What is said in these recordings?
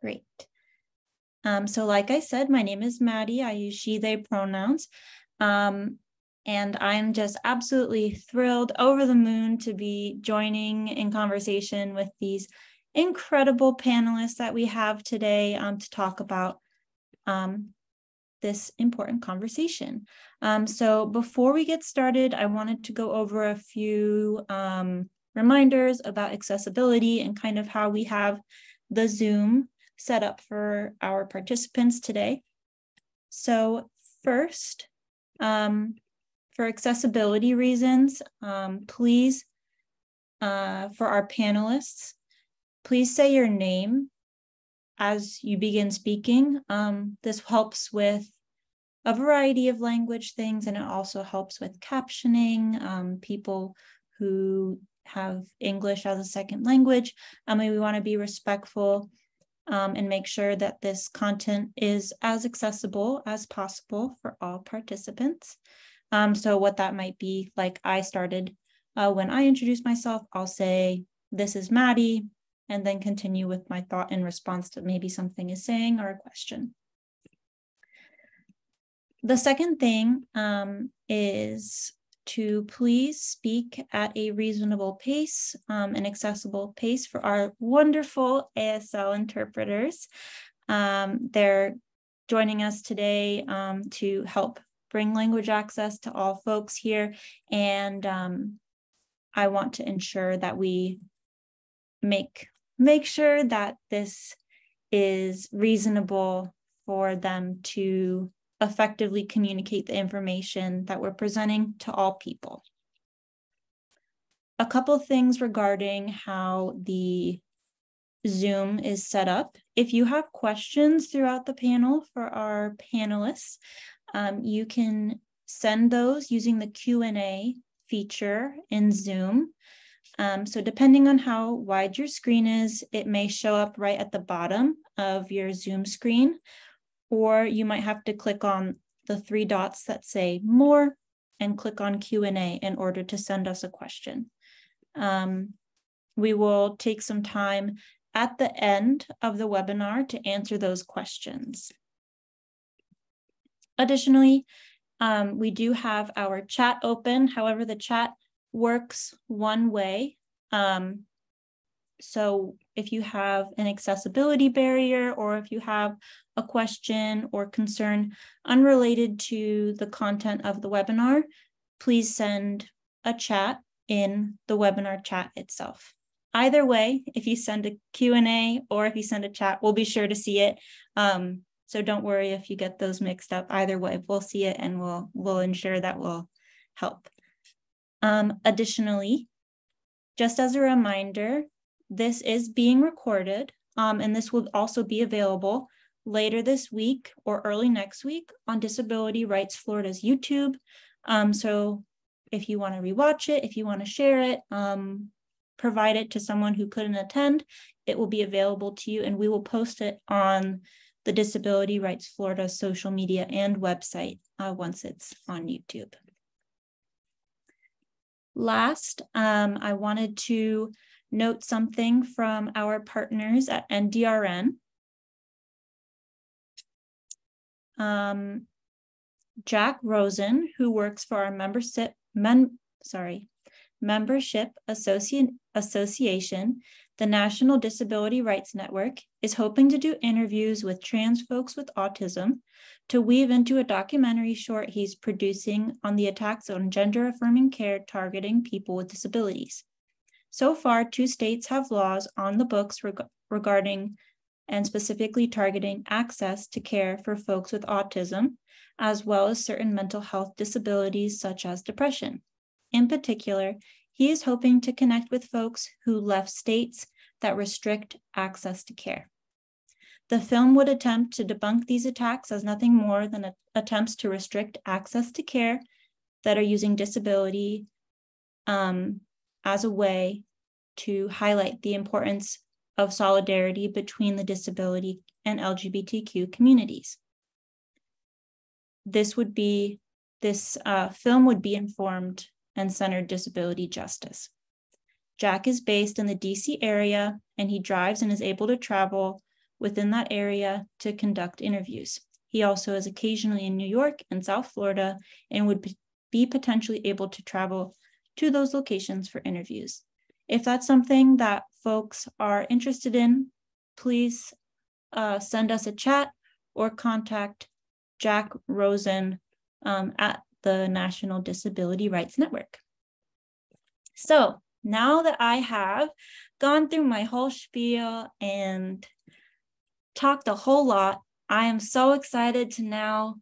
Great. Um, so like I said, my name is Maddie. I use she, they pronouns. Um, and I'm just absolutely thrilled over the moon to be joining in conversation with these incredible panelists that we have today um, to talk about um, this important conversation. Um, so before we get started, I wanted to go over a few um, reminders about accessibility and kind of how we have the Zoom set up for our participants today. So first, um, for accessibility reasons, um, please, uh, for our panelists, please say your name as you begin speaking. Um, this helps with a variety of language things, and it also helps with captioning. Um, people who have English as a second language, I mean, we want to be respectful um, and make sure that this content is as accessible as possible for all participants. Um, so, what that might be, like I started uh, when I introduce myself, I'll say, This is Maddie and then continue with my thought in response to maybe something is saying or a question. The second thing um, is to please speak at a reasonable pace, um, an accessible pace for our wonderful ASL interpreters. Um, they're joining us today um, to help bring language access to all folks here. And um, I want to ensure that we make make sure that this is reasonable for them to effectively communicate the information that we're presenting to all people. A couple things regarding how the Zoom is set up. If you have questions throughout the panel for our panelists, um, you can send those using the Q&A feature in Zoom. Um, so depending on how wide your screen is, it may show up right at the bottom of your Zoom screen, or you might have to click on the three dots that say more and click on Q&A in order to send us a question. Um, we will take some time at the end of the webinar to answer those questions. Additionally, um, we do have our chat open. However, the chat works one way. Um, so if you have an accessibility barrier or if you have a question or concern unrelated to the content of the webinar, please send a chat in the webinar chat itself. Either way, if you send a Q&A or if you send a chat, we'll be sure to see it. Um, so don't worry if you get those mixed up. Either way, we'll see it and we'll, we'll ensure that we'll help. Um, additionally, just as a reminder, this is being recorded um, and this will also be available later this week or early next week on Disability Rights Florida's YouTube. Um, so if you want to rewatch it, if you want to share it, um, provide it to someone who couldn't attend, it will be available to you and we will post it on the Disability Rights Florida social media and website uh, once it's on YouTube. Last, um, I wanted to note something from our partners at NDRN. Um, Jack Rosen, who works for our membership, men, sorry, membership associate, association, the National Disability Rights Network, is hoping to do interviews with trans folks with autism to weave into a documentary short he's producing on the attacks on gender affirming care targeting people with disabilities. So far, two states have laws on the books reg- regarding and specifically targeting access to care for folks with autism, as well as certain mental health disabilities such as depression. In particular, he is hoping to connect with folks who left states that restrict access to care. The film would attempt to debunk these attacks as nothing more than attempts to restrict access to care that are using disability um, as a way to highlight the importance of solidarity between the disability and LGBTQ communities. This would be, this uh, film would be informed and centered disability justice. Jack is based in the DC area and he drives and is able to travel within that area to conduct interviews. He also is occasionally in New York and South Florida and would be potentially able to travel to those locations for interviews. If that's something that folks are interested in, please uh, send us a chat or contact Jack Rosen um, at the National Disability Rights Network. So now that I have gone through my whole spiel and talked a whole lot, I am so excited to now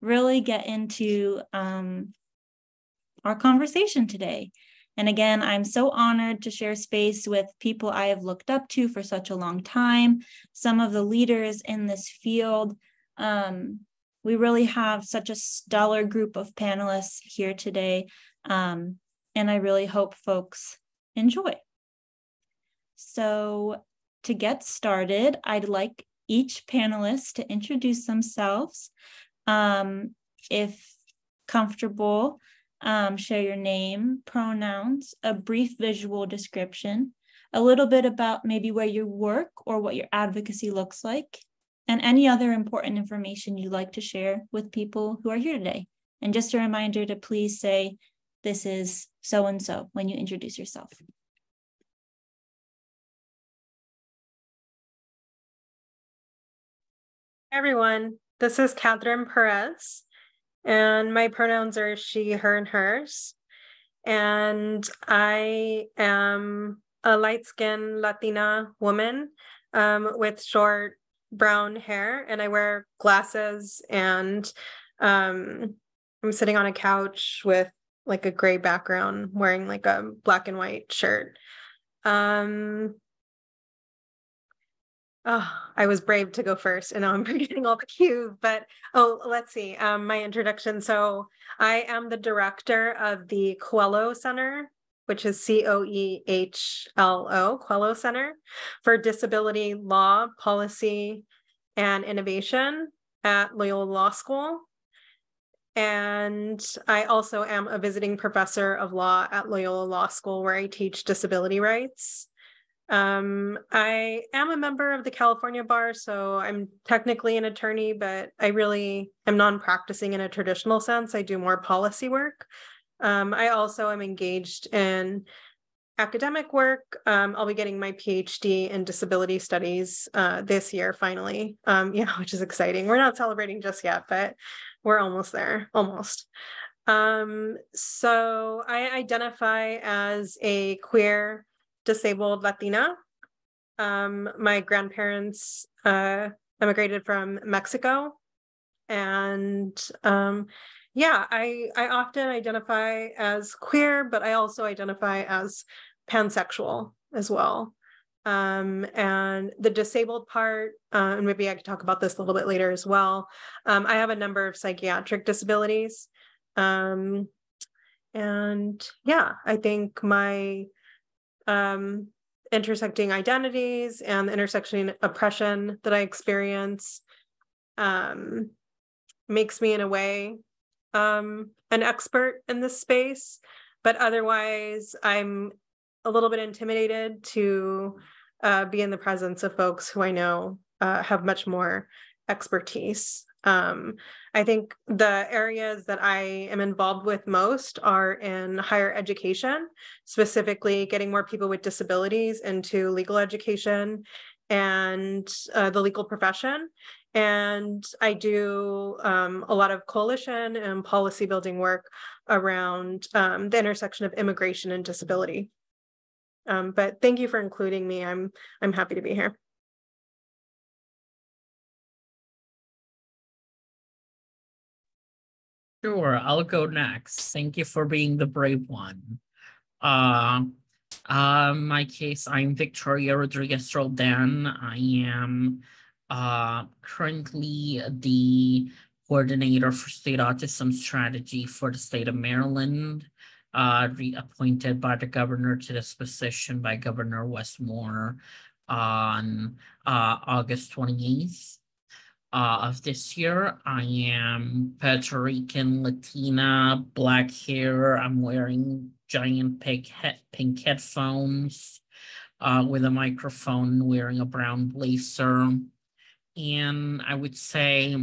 really get into um, our conversation today. And again, I'm so honored to share space with people I have looked up to for such a long time, some of the leaders in this field. Um, we really have such a stellar group of panelists here today. Um, and I really hope folks enjoy. So to get started, I'd like each panelist to introduce themselves. Um, if comfortable, um, share your name, pronouns, a brief visual description, a little bit about maybe where you work or what your advocacy looks like, and any other important information you'd like to share with people who are here today. And just a reminder to please say, this is so and so when you introduce yourself. everyone. This is Katherine Pérez, and my pronouns are she, her, and hers. And I am a light skinned Latina woman um, with short brown hair, and I wear glasses, and um, I'm sitting on a couch with like a gray background, wearing like a black and white shirt. Um, Oh, I was brave to go first, and now I'm forgetting all the cues. But oh, let's see. Um, my introduction. So I am the director of the Coelho Center, which is C O E H L O, Coelho Center for Disability Law, Policy, and Innovation at Loyola Law School. And I also am a visiting professor of law at Loyola Law School, where I teach disability rights. Um, I am a member of the California Bar, so I'm technically an attorney, but I really am non practicing in a traditional sense. I do more policy work. Um, I also am engaged in academic work. Um, I'll be getting my PhD in disability studies uh, this year, finally. Um, yeah, which is exciting. We're not celebrating just yet, but we're almost there, almost. Um, so I identify as a queer disabled Latina. Um, my grandparents uh, from Mexico, and um, yeah, I I often identify as queer, but I also identify as pansexual as well. Um, and the disabled part, uh, and maybe I could talk about this a little bit later as well. Um, I have a number of psychiatric disabilities. Um, and yeah, I think my um, intersecting identities and the intersecting oppression that I experience um, makes me, in a way, um, an expert in this space. But otherwise, I'm a little bit intimidated to uh, be in the presence of folks who I know uh, have much more expertise. Um, I think the areas that I am involved with most are in higher education, specifically getting more people with disabilities into legal education and uh, the legal profession. And I do um, a lot of coalition and policy building work around um, the intersection of immigration and disability. Um, but thank you for including me. I'm I'm happy to be here. Sure, I'll go next. Thank you for being the brave one. Uh, uh, my case, I'm Victoria Rodríguez Roldán. I am uh, currently the coordinator for state autism strategy for the state of Maryland, uh, reappointed by the governor to this position by Governor Wes Moore on uh, August 28th uh, of this year. I am Puerto Rican, Latina, black hair. I'm wearing giant pink, he- pink headphones uh, with a microphone, wearing a brown blazer. and I would say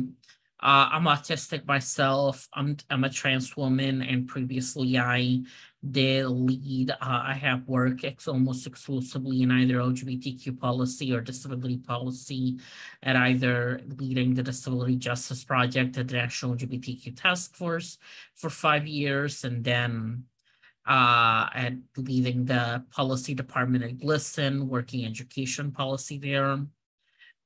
uh, I'm autistic myself. I'm I'm a trans woman, and previously I did lead. Uh, I have worked ex- almost exclusively in either LGBTQ policy or disability policy, at either leading the Disability Justice Project at the National LGBTQ Task Force for five years, and then uh, at leading the policy department at GLSEN, working education policy there.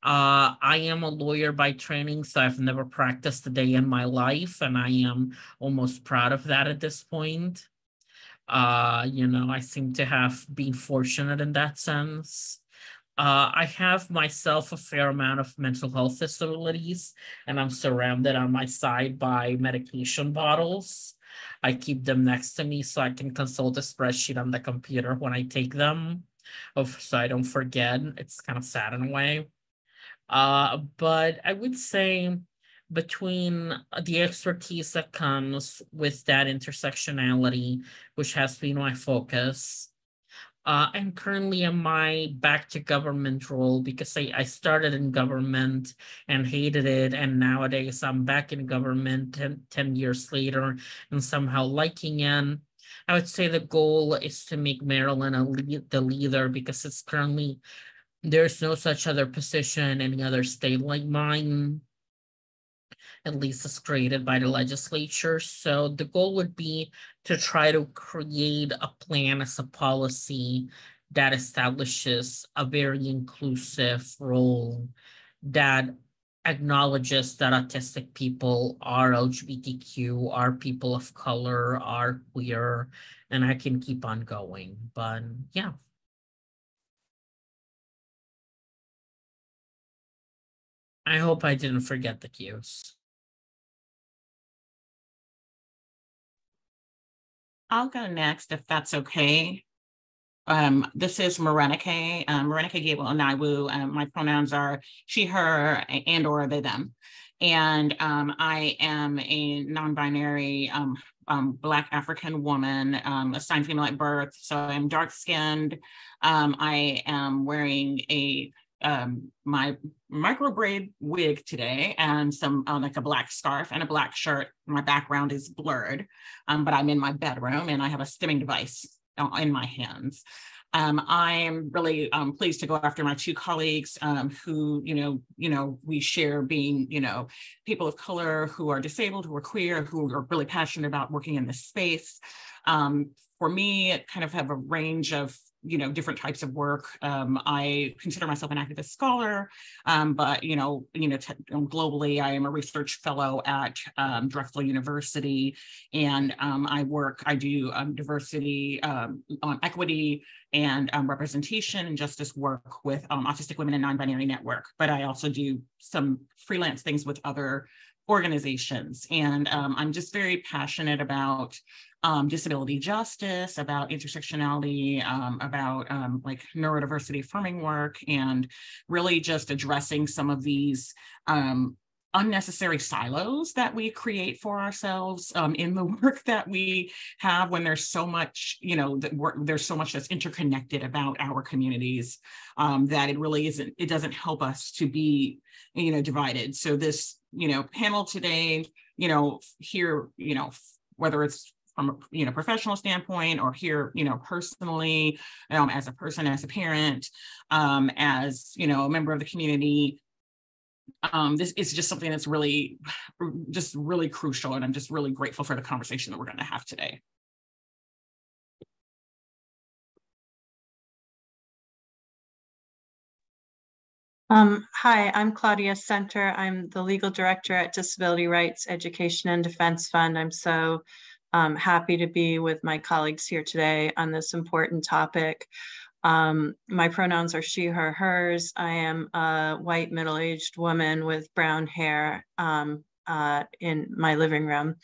Uh, I am a lawyer by training, so I've never practiced a day in my life, and I am almost proud of that at this point. Uh, you know, I seem to have been fortunate in that sense. Uh, I have myself a fair amount of mental health disabilities, and I'm surrounded on my side by medication bottles. I keep them next to me so I can consult a spreadsheet on the computer when I take them, so I don't forget. It's kind of sad in a way. Uh, but I would say between the expertise that comes with that intersectionality, which has been my focus, uh, currently in my back to government role because I, I started in government and hated it. And nowadays I'm back in government 10, 10 years later and somehow liking it. I would say the goal is to make Maryland a lead, the leader because it's currently there's no such other position in any other state like mine, at least as created by the legislature. So the goal would be to try to create a plan as a policy that establishes a very inclusive role that acknowledges that autistic people are LGBTQ, are people of color, are queer, and I can keep on going. But yeah. I hope I didn't forget the cues. I'll go next if that's okay. Um, this is Morénike, um, Morénike Giwa Onaiwu. Um, my pronouns are she, her, and or they, them. And um, I am a non-binary um, um, Black African woman, um, assigned female at birth. So I'm dark skinned. Um, I am wearing a um, my micro braid wig today and some uh, like a black scarf and a black shirt. My background is blurred, um, but I'm in my bedroom and I have a stimming device uh, in my hands. Um, I am really um, pleased to go after my two colleagues um, who, you know, you know, we share being, you know, people of color who are disabled, who are queer, who are really passionate about working in this space. Um, for me, it kind of have a range of you know different types of work. Um, i consider myself an activist scholar um, but you know you know um, globally i am a research fellow at um, drexel university. And um, i work i do um, diversity on equity and representation and justice work with autistic women and non-binary network. But i also do some freelance things with other organizations. And i'm just very passionate about um, disability justice, about intersectionality, um, about um, like neurodiversity affirming work, and really just addressing some of these um, unnecessary silos that we create for ourselves um, in the work that we have when there's so much you know that there's so much that's interconnected about our communities um, that it really isn't it doesn't help us to be you know divided. So this you know panel today you know here you know whether it's from a you know professional standpoint or here you know personally um, as a person as a parent um, as you know a member of the community um, this is just something that's really just really crucial and i'm just really grateful for the conversation that we're going to have today Um, hi, I'm Claudia Center. I'm the legal director at Disability Rights Education and Defense Fund. I'm so I'm happy to be with my colleagues here today on this important topic. Um, my pronouns are she, her, hers. I am a white middle-aged woman with brown hair um, uh, in my living room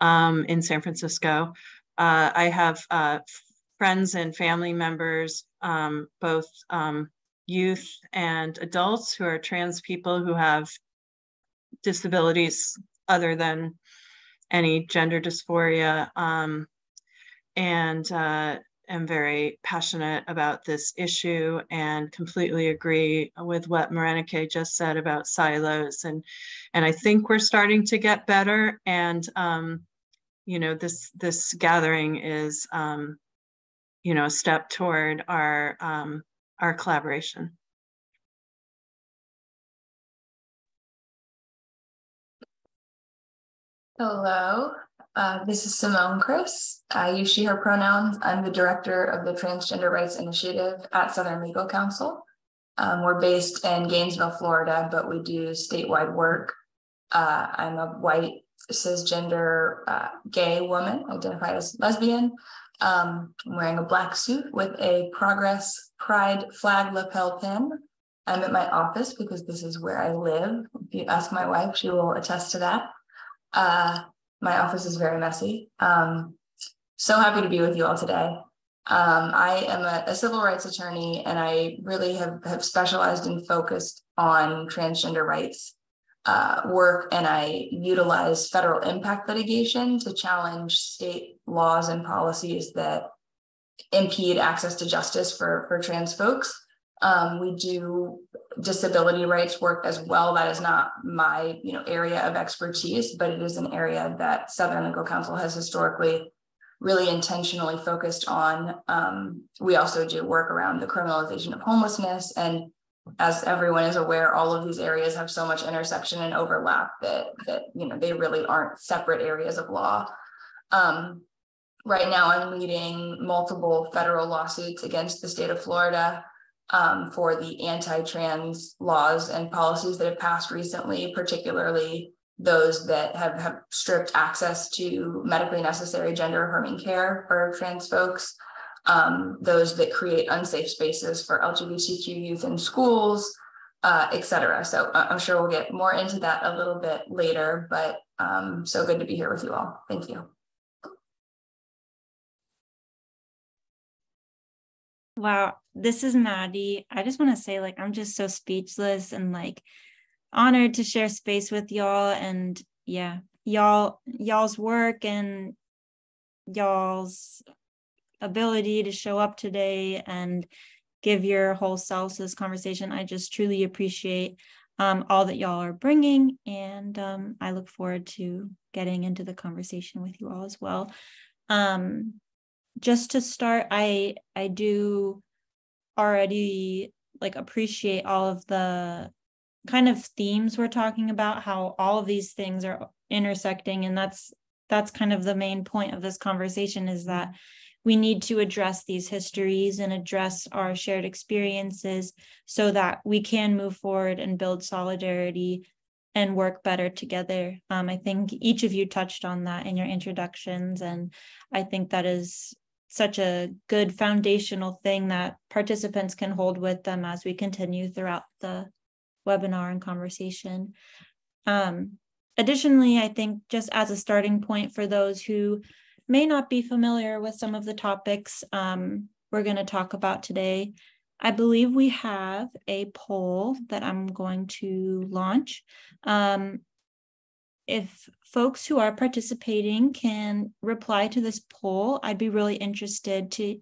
um, in San Francisco. Uh, I have uh, friends and family members, um, both um, youth and adults who are trans people who have disabilities other than any gender dysphoria. Um, and uh, am very passionate about this issue and completely agree with what Morénike just said about silos. And, and I think we're starting to get better. And, um, you know, this, this gathering is, um, you know, a step toward our, um, our collaboration. Hello, uh, this is Simone Chriss. I use she, her pronouns. I'm the director of the Transgender Rights Initiative at Southern Legal Counsel. Um, we're based in Gainesville, Florida, but we do statewide work. Uh, I'm a white cisgender uh, gay woman, identified as lesbian. Um, I'm wearing a black suit with a Progress Pride flag lapel pin. I'm at my office because this is where I live. If you ask my wife, she will attest to that. Uh, my office is very messy. Um, so happy to be with you all today. Um, I am a, a, civil rights attorney and I really have, have specialized and focused on transgender rights uh, work and I utilize federal impact litigation to challenge state laws and policies that impede access to justice for, for trans folks. Um, we do disability rights work as well. That is not my you know area of expertise, but it is an area that Southern Legal Counsel has historically really intentionally focused on. Um, we also do work around the criminalization of homelessness. And as everyone is aware, all of these areas have so much intersection and overlap that that you know they really aren't separate areas of law. Um, right now, I'm leading multiple federal lawsuits against the state of Florida um, for the anti-trans laws and policies that have passed recently, particularly those that have, have stripped access to medically necessary gender affirming care for trans folks, um, those that create unsafe spaces for LGBTQ youth in schools, uh, et cetera. So uh, I'm sure we'll get more into that a little bit later, but um, so good to be here with you all. Thank you. Wow, this is Maddie. I just want to say, like, I'm just so speechless and like honored to share space with y'all. And yeah, y'all, y'all's work and y'all's ability to show up today and give your whole selves to this conversation. I just truly appreciate um, all that y'all are bringing. And um, I look forward to getting into the conversation with you all as well. Um, just to start, I I do already like appreciate all of the kind of themes we're talking about, how all of these things are intersecting, and that's that's kind of the main point of this conversation is that we need to address these histories and address our shared experiences so that we can move forward and build solidarity and work better together. Um, I think each of you touched on that in your introductions, and I think that is such a good foundational thing that participants can hold with them as we continue throughout the webinar and conversation. Um, additionally, I think just as a starting point for those who may not be familiar with some of the topics um, we're going to talk about today, I believe we have a poll that I'm going to launch. Um, if folks who are participating can reply to this poll, I'd be really interested to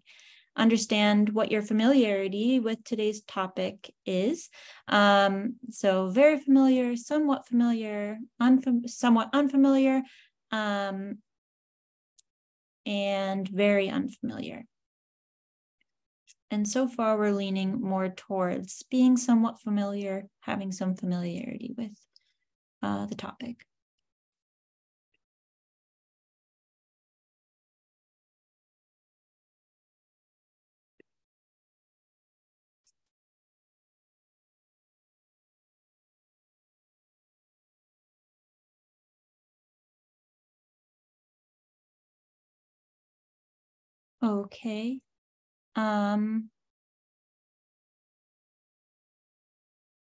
understand what your familiarity with today's topic is. Um, so very familiar, somewhat familiar, unfam- somewhat unfamiliar, um, and very unfamiliar. And so far, we're leaning more towards being somewhat familiar, having some familiarity with uh, the topic. Okay. Um,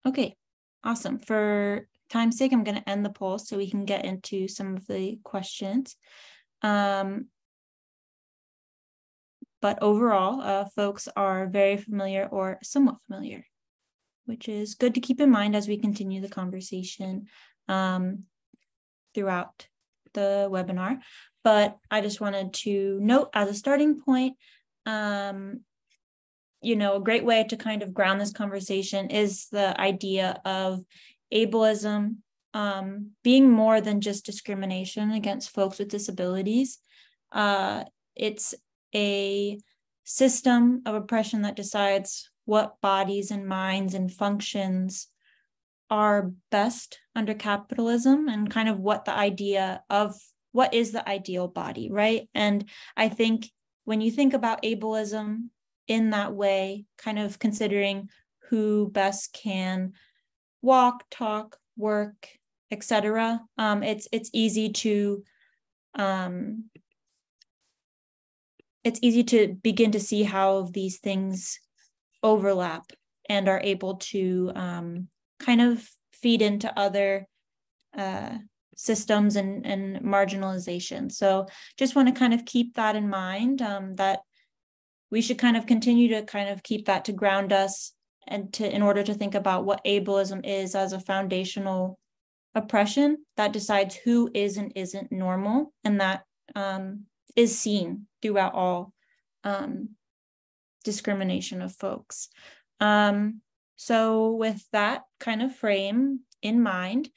okay, awesome. For time's sake, I'm going to end the poll so we can get into some of the questions. Um, but overall, uh, folks are very familiar or somewhat familiar, which is good to keep in mind as we continue the conversation um, throughout the webinar. But I just wanted to note as a starting point, um, you know, a great way to kind of ground this conversation is the idea of ableism um, being more than just discrimination against folks with disabilities. Uh, it's a system of oppression that decides what bodies and minds and functions are best under capitalism and kind of what the idea of what is the ideal body, right? And I think when you think about ableism in that way, kind of considering who best can walk, talk, work, etc., um, it's it's easy to um, it's easy to begin to see how these things overlap and are able to um, kind of feed into other uh, systems and, and marginalization. So just want to kind of keep that in mind um, that we should kind of continue to kind of keep that to ground us and to in order to think about what ableism is as a foundational oppression that decides who is and isn't normal and that um, is seen throughout all um, discrimination of folks. Um, so, with that kind of frame in mind,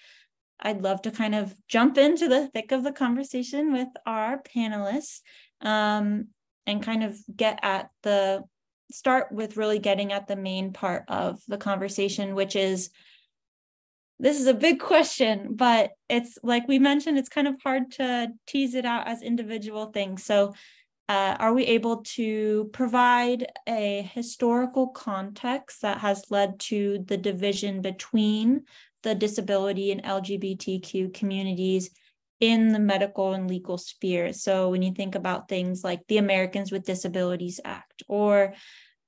I'd love to kind of jump into the thick of the conversation with our panelists um, and kind of get at the start with really getting at the main part of the conversation, which is this is a big question, but it's like we mentioned, it's kind of hard to tease it out as individual things. So, uh, are we able to provide a historical context that has led to the division between the disability and LGBTQ communities in the medical and legal sphere? So, when you think about things like the Americans with Disabilities Act or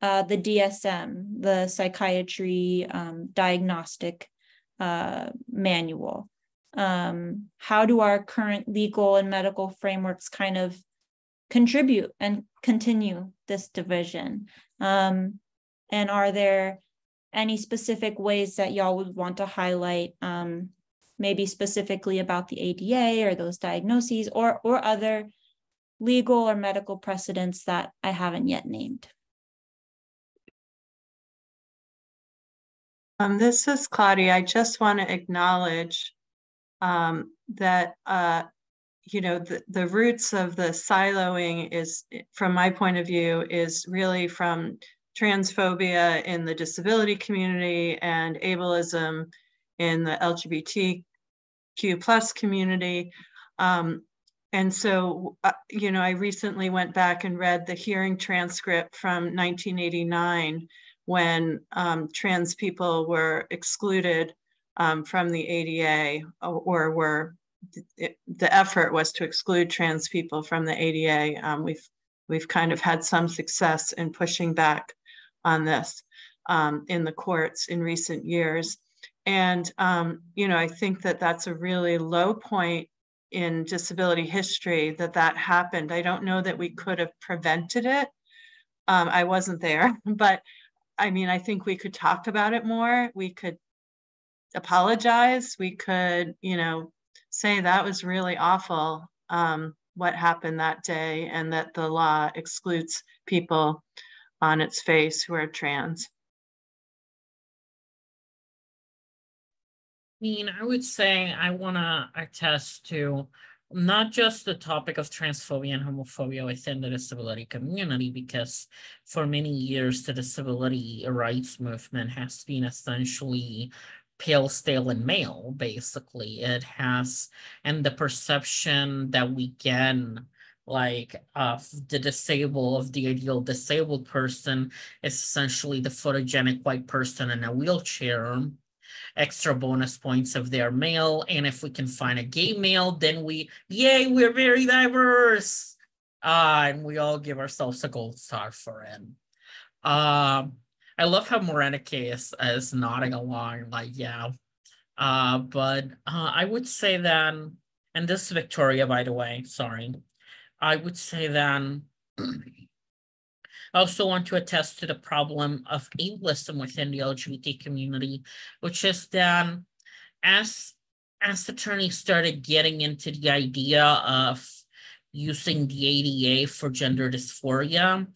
uh, the DSM, the Psychiatry um, Diagnostic uh, Manual, um, how do our current legal and medical frameworks kind of contribute and continue this division? Um, and are there any specific ways that y'all would want to highlight, um, maybe specifically about the ADA or those diagnoses or, or other legal or medical precedents that I haven't yet named? Um, this is Claudia. I just want to acknowledge um, that uh, you know, the, the roots of the siloing is, from my point of view, is really from transphobia in the disability community and ableism in the LGBTQ plus community. Um, and so, uh, you know, I recently went back and read the hearing transcript from 1989 when um, trans people were excluded um, from the ADA or, or were the effort was to exclude trans people from the ADA. Um, we've we've kind of had some success in pushing back on this um, in the courts in recent years, and um, you know I think that that's a really low point in disability history that that happened. I don't know that we could have prevented it. Um, I wasn't there, but I mean I think we could talk about it more. We could apologize. We could you know say that was really awful um, what happened that day and that the law excludes people on its face who are trans. I mean, I would say I want to attest to not just the topic of transphobia and homophobia within the disability community, because for many years, the disability rights movement has been essentially pale, stale, and male, basically. It has, and the perception that we get like of the disabled, of the ideal disabled person is essentially the photogenic white person in a wheelchair. Extra bonus points if they're male, and if we can find a gay male, then we, yay, we're very diverse. Uh, and we all give ourselves a gold star for it. Um, I love how Morénike is, is nodding along, like, yeah. Uh, but uh, I would say then, and this is Victoria, by the way, sorry. I would say then, I also want to attest to the problem of ableism within the LGBT community, which is then as as attorneys started getting into the idea of using the ADA for gender dysphoria,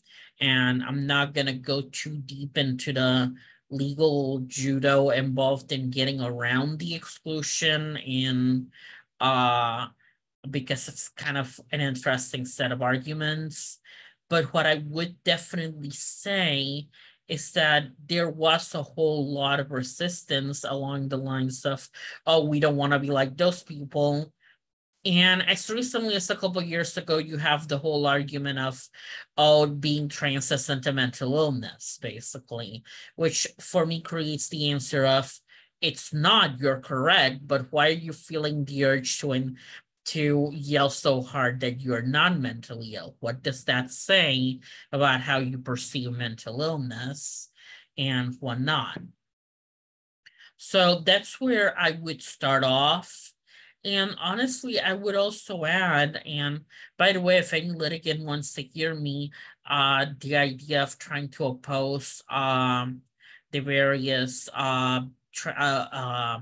And I'm not gonna go too deep into the legal judo involved in getting around the exclusion and uh because it's kind of an interesting set of arguments. But what I would definitely say is that there was a whole lot of resistance along the lines of, oh, we don't want to be like those people. And as recently as a couple years ago, you have the whole argument of, oh, being trans is a mental illness, basically, which for me creates the answer of, it's not, you're correct, but why are you feeling the urge to to yell so hard that you're not mentally ill? What does that say about how you perceive mental illness and whatnot? So that's where I would start off. And honestly, I would also add, and by the way, if any litigant wants to hear me, uh, the idea of trying to oppose um, the various uh, uh, uh,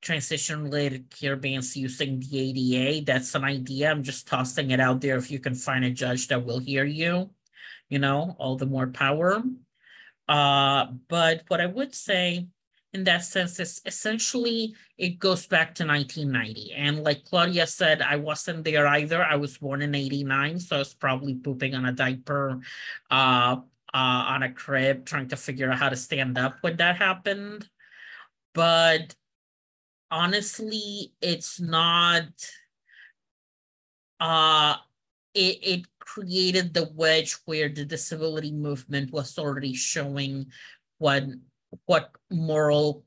transition related care bans using the ADA. That's an idea. I'm just tossing it out there. If you can find a judge that will hear you, you know, all the more power. Uh, but what I would say in that sense is essentially it goes back to 1990. And like Claudia said, I wasn't there either. I was born in 89, so I was probably pooping on a diaper, uh, uh, on a crib, trying to figure out how to stand up when that happened. But honestly, it's not uh it, it created the wedge where the disability movement was already showing what what moral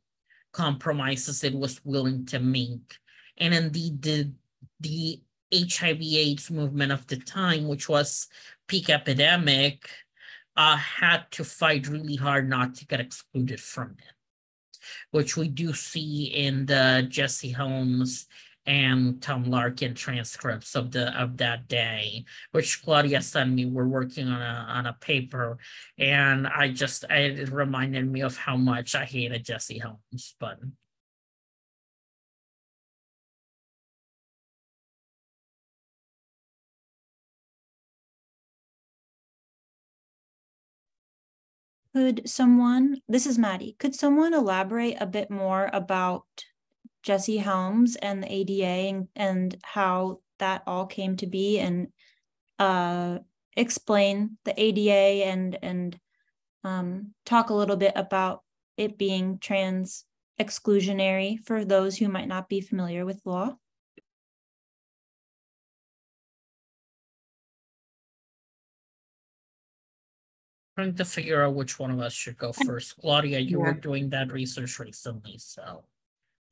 compromises it was willing to make. And indeed the the HIV AIDS movement of the time, which was peak epidemic, uh, had to fight really hard not to get excluded from it which we do see in the Jesse Helms and Tom Harkin transcripts of the of that day, which Claudia sent me. We're working on a on a paper, and I just it reminded me of how much I hated Jesse Helms, but Could someone, this is Maddie, could someone elaborate a bit more about Jesse Helms and the ADA and, and how that all came to be and uh, explain the ADA and and um, talk a little bit about it being trans exclusionary for those who might not be familiar with law? trying to figure out which one of us should go first. Claudia, you Yeah. were doing that research recently, so.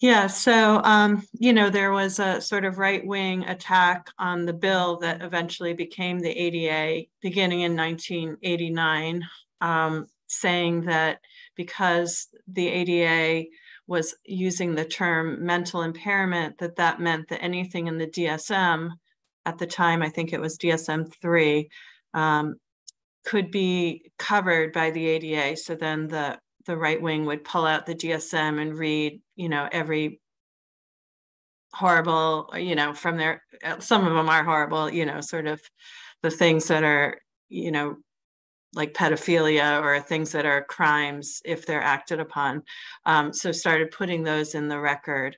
Yeah, so, um, you know, there was a sort of right-wing attack on the bill that eventually became the ADA beginning in nineteen eighty-nine, um, saying that because the ADA was using the term mental impairment, that that meant that anything in the DSM, at the time, I think it was DSM three, um, could be covered by the ADA. So then the the right wing would pull out the DSM and read, you know, every horrible, you know, from their uh, some of them are horrible, you know, sort of the things that are, you know, like pedophilia or things that are crimes if they're acted upon. Um, so started putting those in the record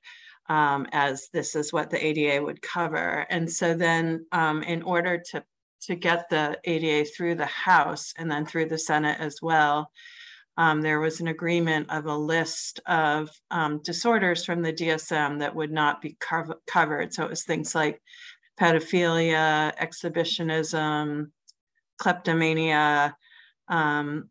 um, as this is what the ADA would cover. And so then um, in order to to get the ADA through the House and then through the Senate as well. Um, there was an agreement of a list of um, disorders from the DSM that would not be cov- covered. So it was things like pedophilia, exhibitionism, kleptomania, um,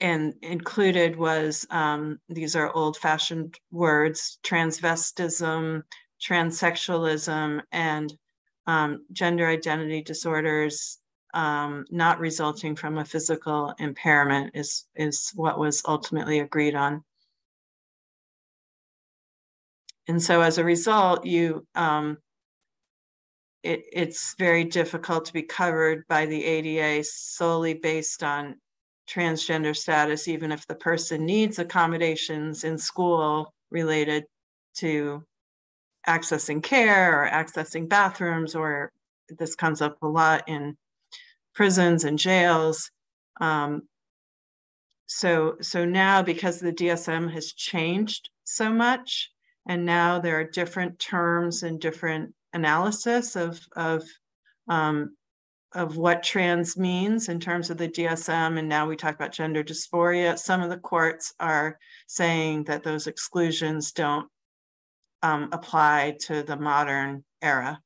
and included was um, these are old fashioned words transvestism, transsexualism, and um, gender identity disorders um, not resulting from a physical impairment is, is what was ultimately agreed on. And so as a result, you um, it, it's very difficult to be covered by the ADA solely based on transgender status, even if the person needs accommodations in school related to accessing care or accessing bathrooms, or this comes up a lot in prisons and jails. Um, so, so now because the DSM has changed so much, and now there are different terms and different analysis of, of, um, of what trans means in terms of the DSM. And now we talk about gender dysphoria. Some of the courts are saying that those exclusions don't um, apply to the modern era.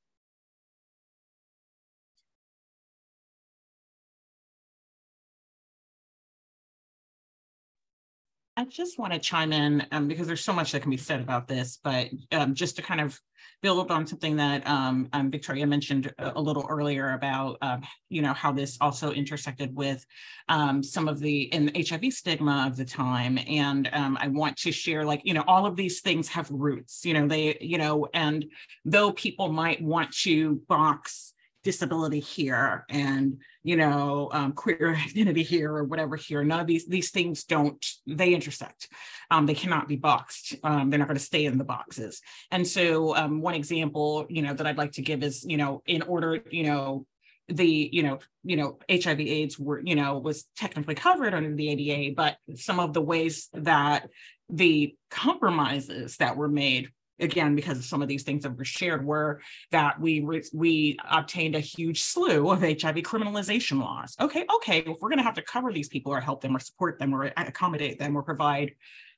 I just want to chime in um, because there's so much that can be said about this, but um, just to kind of build on something that um, um Victoria mentioned a, little earlier about, uh, you know, how this also intersected with um, some of the in the HIV stigma of the time. And I want to share, like, you know, all of these things have roots, you know, they, you know, and though people might want to box disability here and you know um, queer identity here or whatever here. None of these these things don't they intersect. Um, they cannot be boxed. Um, they're not going to stay in the boxes. And so um, one example you know that i'd like to give is you know in order you know the you know you know hiv aids were you know was technically covered under the ada but some of the ways that the compromises that were made again because some of these things that were shared were that we we obtained a huge slew of hiv criminalization laws. Okay okay if we're going to have to cover these people or help them or support them or accommodate them or provide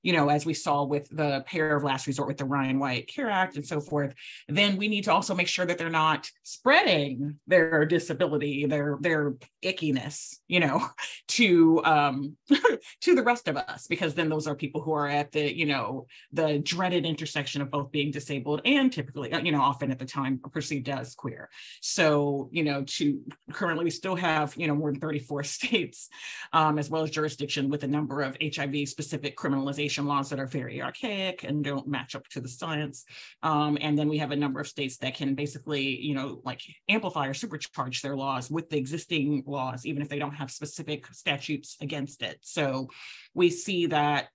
you know, as we saw with the pair of last resort with the Ryan White Care Act and so forth, then we need to also make sure that they're not spreading their disability, their their ickiness, you know, to um to the rest of us, because then those are people who are at the, you know, the dreaded intersection of both being disabled and typically, uh, you know, often at the time perceived as queer. So, you know, to currently we still have, you know, more than 34 states, um, as well as jurisdiction with a number of HIV specific criminalization laws that are very archaic and don't match up to the science. Um, and then we have a number of states that can basically, you know, like amplify or supercharge their laws with the existing laws, even if they don't have specific statutes against it. So we see that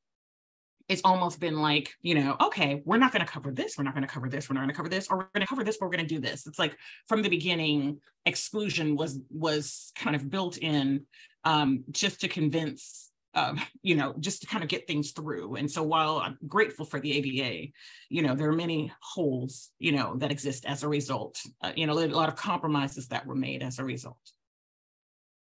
it's almost been like, you know, okay, we're not going to cover this, we're not going to cover this, we're not going to cover this, or we're going to cover this, but we're going to do this. It's like from the beginning, exclusion was was kind of built in um, just to convince um, you know, just to kind of get things through. And so while I'm grateful for the ADA, you know, there are many holes, you know, that exist as a result, uh, you know, a lot of compromises that were made as a result.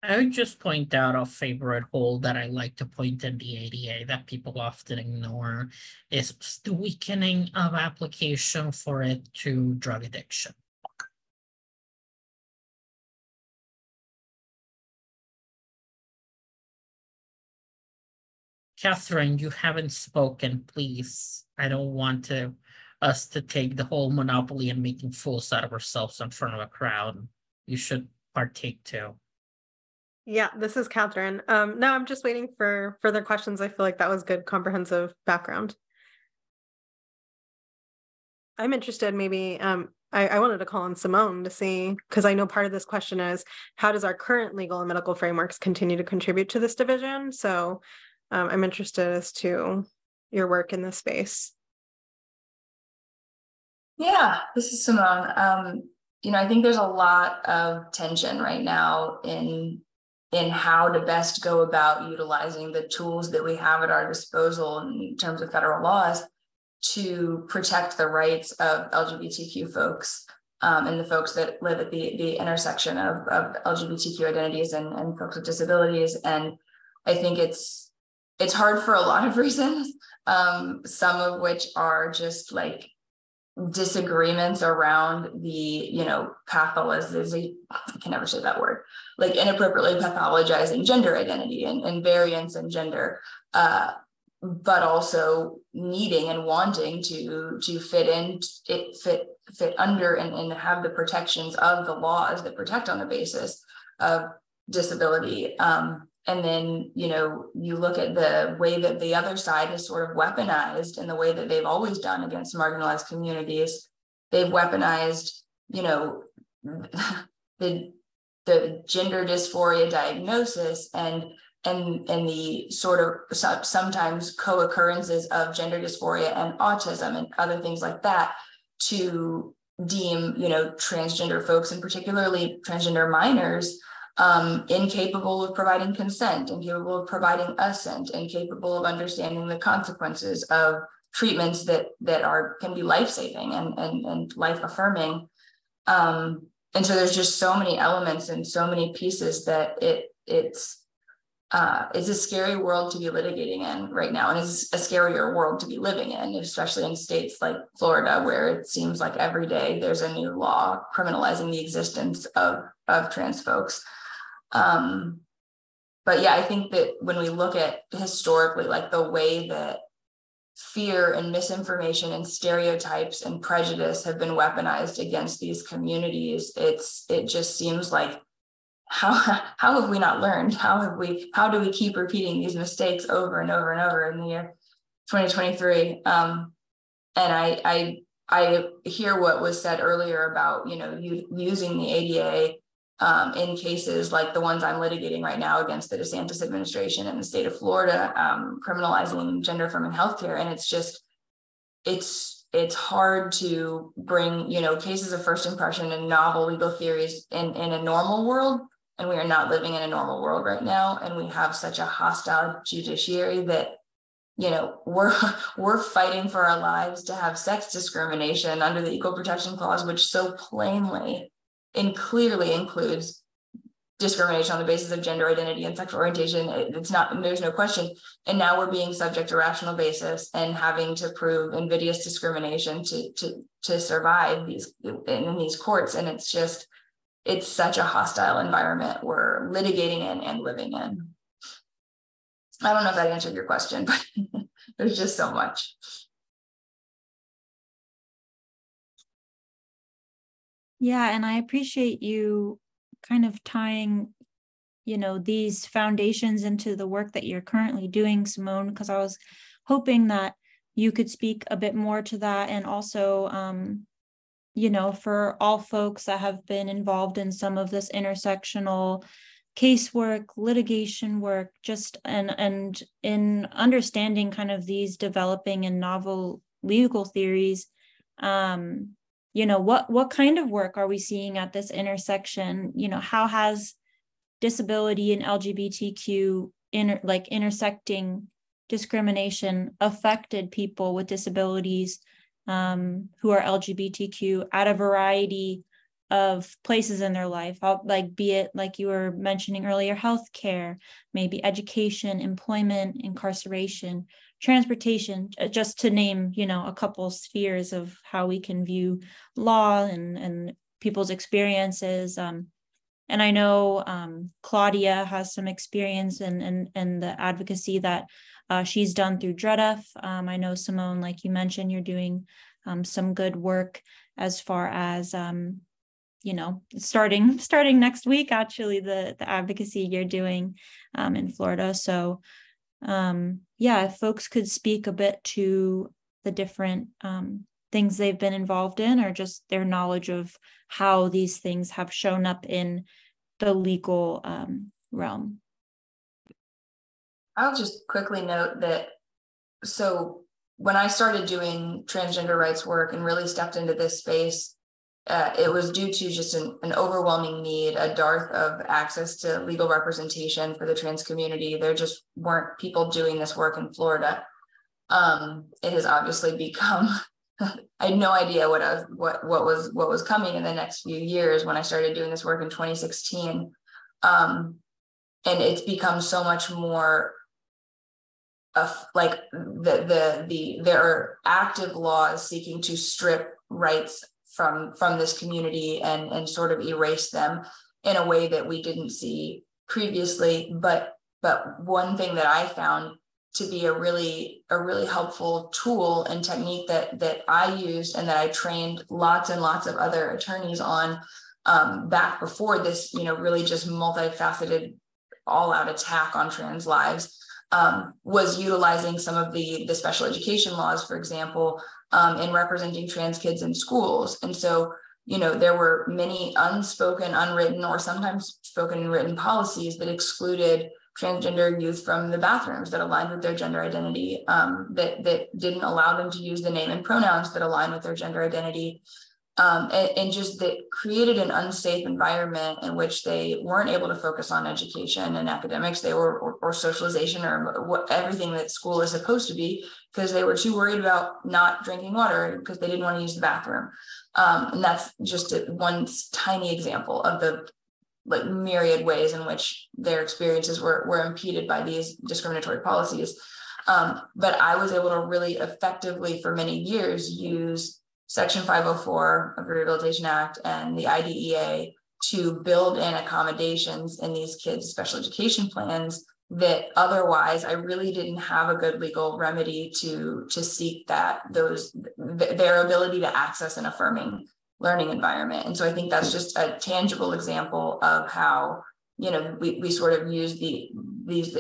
I would just point out a favorite hole that I like to point in the ADA that people often ignore is the weakening of application for it to drug addiction. Katherine, you haven't spoken, please. I don't want to us to take the whole monopoly and making fools out of ourselves in front of a crowd. You should partake too. Yeah, this is Katherine. Um, no, I'm just waiting for further questions. I feel like that was good comprehensive background. I'm interested maybe um, I, I, wanted to call on Simone to see, because I know part of this question is how does our current legal and medical frameworks continue to contribute to this division? So um, I'm interested as to your work in this space. Yeah, this is Simone. Um, you know, I think there's a lot of tension right now in in how to best go about utilizing the tools that we have at our disposal in terms of federal laws to protect the rights of LGBTQ folks um, and the folks that live at the, the intersection of, of LGBTQ identities and, and folks with disabilities. And I think it's it's hard for a lot of reasons, um, some of which are just like disagreements around the, you know, pathologizing, I can never say that word, like inappropriately pathologizing gender identity and, and variance in gender. Uh, but also needing and wanting to to fit in it fit fit under and, and have the protections of the laws that protect on the basis of disability um, and then you know you look at the way that the other side has sort of weaponized in the way that they've always done against marginalized communities they've weaponized you know the the gender dysphoria diagnosis and and and the sort of sometimes co-occurrences of gender dysphoria and autism and other things like that to deem you know transgender folks and particularly transgender minors um, incapable of providing consent, incapable of providing assent, incapable of understanding the consequences of treatments that that are can be life saving and and and life affirming. Um, and so there's just so many elements and so many pieces that it it's uh, it's a scary world to be litigating in right now, and it's a scarier world to be living in, especially in states like Florida, where it seems like every day there's a new law criminalizing the existence of of trans folks. Um, but yeah, I think that when we look at historically, like the way that fear and misinformation and stereotypes and prejudice have been weaponized against these communities, it's it just seems like how how have we not learned? How have we how do we keep repeating these mistakes over and over and over in the year 2023? Um, and I I I hear what was said earlier about you know you, using the ADA um, in cases like the ones I'm litigating right now against the DeSantis administration in the state of Florida, um, criminalizing gender affirming healthcare. And it's just, it's it's hard to bring you know cases of first impression and novel legal theories in in a normal world and we are not living in a normal world right now and we have such a hostile judiciary that you know we're we're fighting for our lives to have sex discrimination under the equal protection clause which so plainly and clearly includes discrimination on the basis of gender identity and sexual orientation. It's not, there's no question. And now we're being subject to rational basis and having to prove invidious discrimination to, to, to survive these in these courts. And it's just, it's such a hostile environment we're litigating in and living in. I don't know if that answered your question, but there's just so much. Yeah, and I appreciate you kind of tying, you know, these foundations into the work that you're currently doing, Simone, because I was hoping that you could speak a bit more to that and also um, you know, for all folks that have been involved in some of this intersectional casework, litigation work, just and and in understanding kind of these developing and novel legal theories, um, you know what what kind of work are we seeing at this intersection? You know how has disability and lgbtq inter, like intersecting discrimination affected people with disabilities um, who are lgbtq at a variety of places in their life? Like be it like you were mentioning earlier healthcare maybe education employment incarceration transportation uh, just to name you know a couple spheres of how we can view law and and people's experiences um, and i know um, claudia has some experience in, in, in the advocacy that uh, she's done through DREDF. Um, i know simone like you mentioned you're doing um, some good work as far as um, you know starting starting next week actually the the advocacy you're doing um, in florida so um, yeah, if folks could speak a bit to the different um, things they've been involved in or just their knowledge of how these things have shown up in the legal um, realm. I'll just quickly note that so when I started doing transgender rights work and really stepped into this space, uh, it was due to just an, an, overwhelming need, a dearth of access to legal representation for the trans community. There just weren't people doing this work in Florida. Um, it has obviously become. I had no idea what I was, what what was what was coming in the next few years when I started doing this work in 2016, um, and it's become so much more of like the the the there are active laws seeking to strip rights from from this community and and sort of erase them in a way that we didn't see previously. But but one thing that i found to be a really a really helpful tool and technique that that i used and that i trained lots and lots of other attorneys on um, back before this you know really just multifaceted all out attack on trans lives um, was utilizing some of the the special education laws for example um, in representing trans kids in schools. And so, you know, there were many unspoken, unwritten, or sometimes spoken and written policies that excluded transgender youth from the bathrooms that aligned with their gender identity, um, that that didn't allow them to use the name and pronouns that align with their gender identity. Um, and, and, just that created an unsafe environment in which they weren't able to focus on education and academics. They were or, or socialization or what everything that school is supposed to be because they were too worried about not drinking water because they didn't want to use the bathroom. Um, and that's just a, one tiny example of the like myriad ways in which their experiences were, were impeded by these discriminatory policies. Um, but i was able to really effectively for many years use Section 504 of the Rehabilitation Act and the IDEA to build in accommodations in these kids' special education plans that otherwise I really didn't have a good legal remedy to to seek that those their ability to access an affirming learning environment. And so I think that's just a tangible example of how you know we, we sort of use the these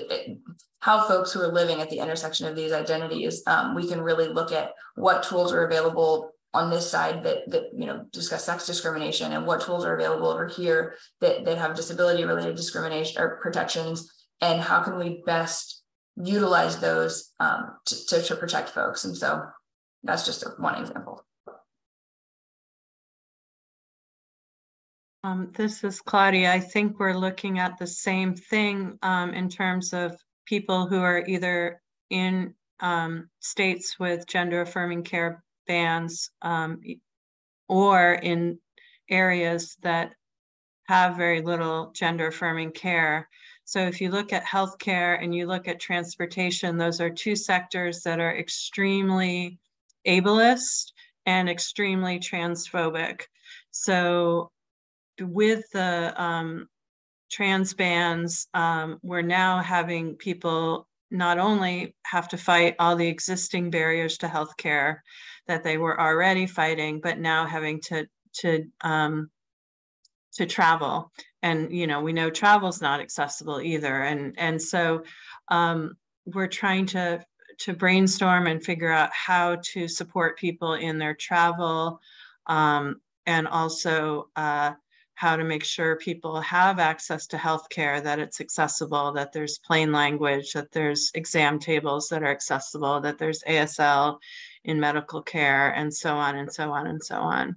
how folks who are living at the intersection of these identities um, we can really look at what tools are available on this side that that you know discuss sex discrimination and what tools are available over here that that have disability related discrimination or protections and how can we best utilize those um, to, to, to protect folks and so that's just one example um, this is Claudia. I think we're looking at the same thing um, in terms of people who are either in um, states with gender affirming care bans um, or in areas that have very little gender affirming care. So if you look at healthcare and you look at transportation, those are two sectors that are extremely ableist and extremely transphobic. So with the um, trans bans, um, we're now having people not only have to fight all the existing barriers to healthcare, that they were already fighting, but now having to to um, to travel. And you know, we know travel's not accessible either. And and so um, we're trying to to brainstorm and figure out how to support people in their travel um, and also uh, how to make sure people have access to healthcare, that it's accessible, that there's plain language, that there's exam tables that are accessible, that there's ASL in medical care, and so on and so on and so on.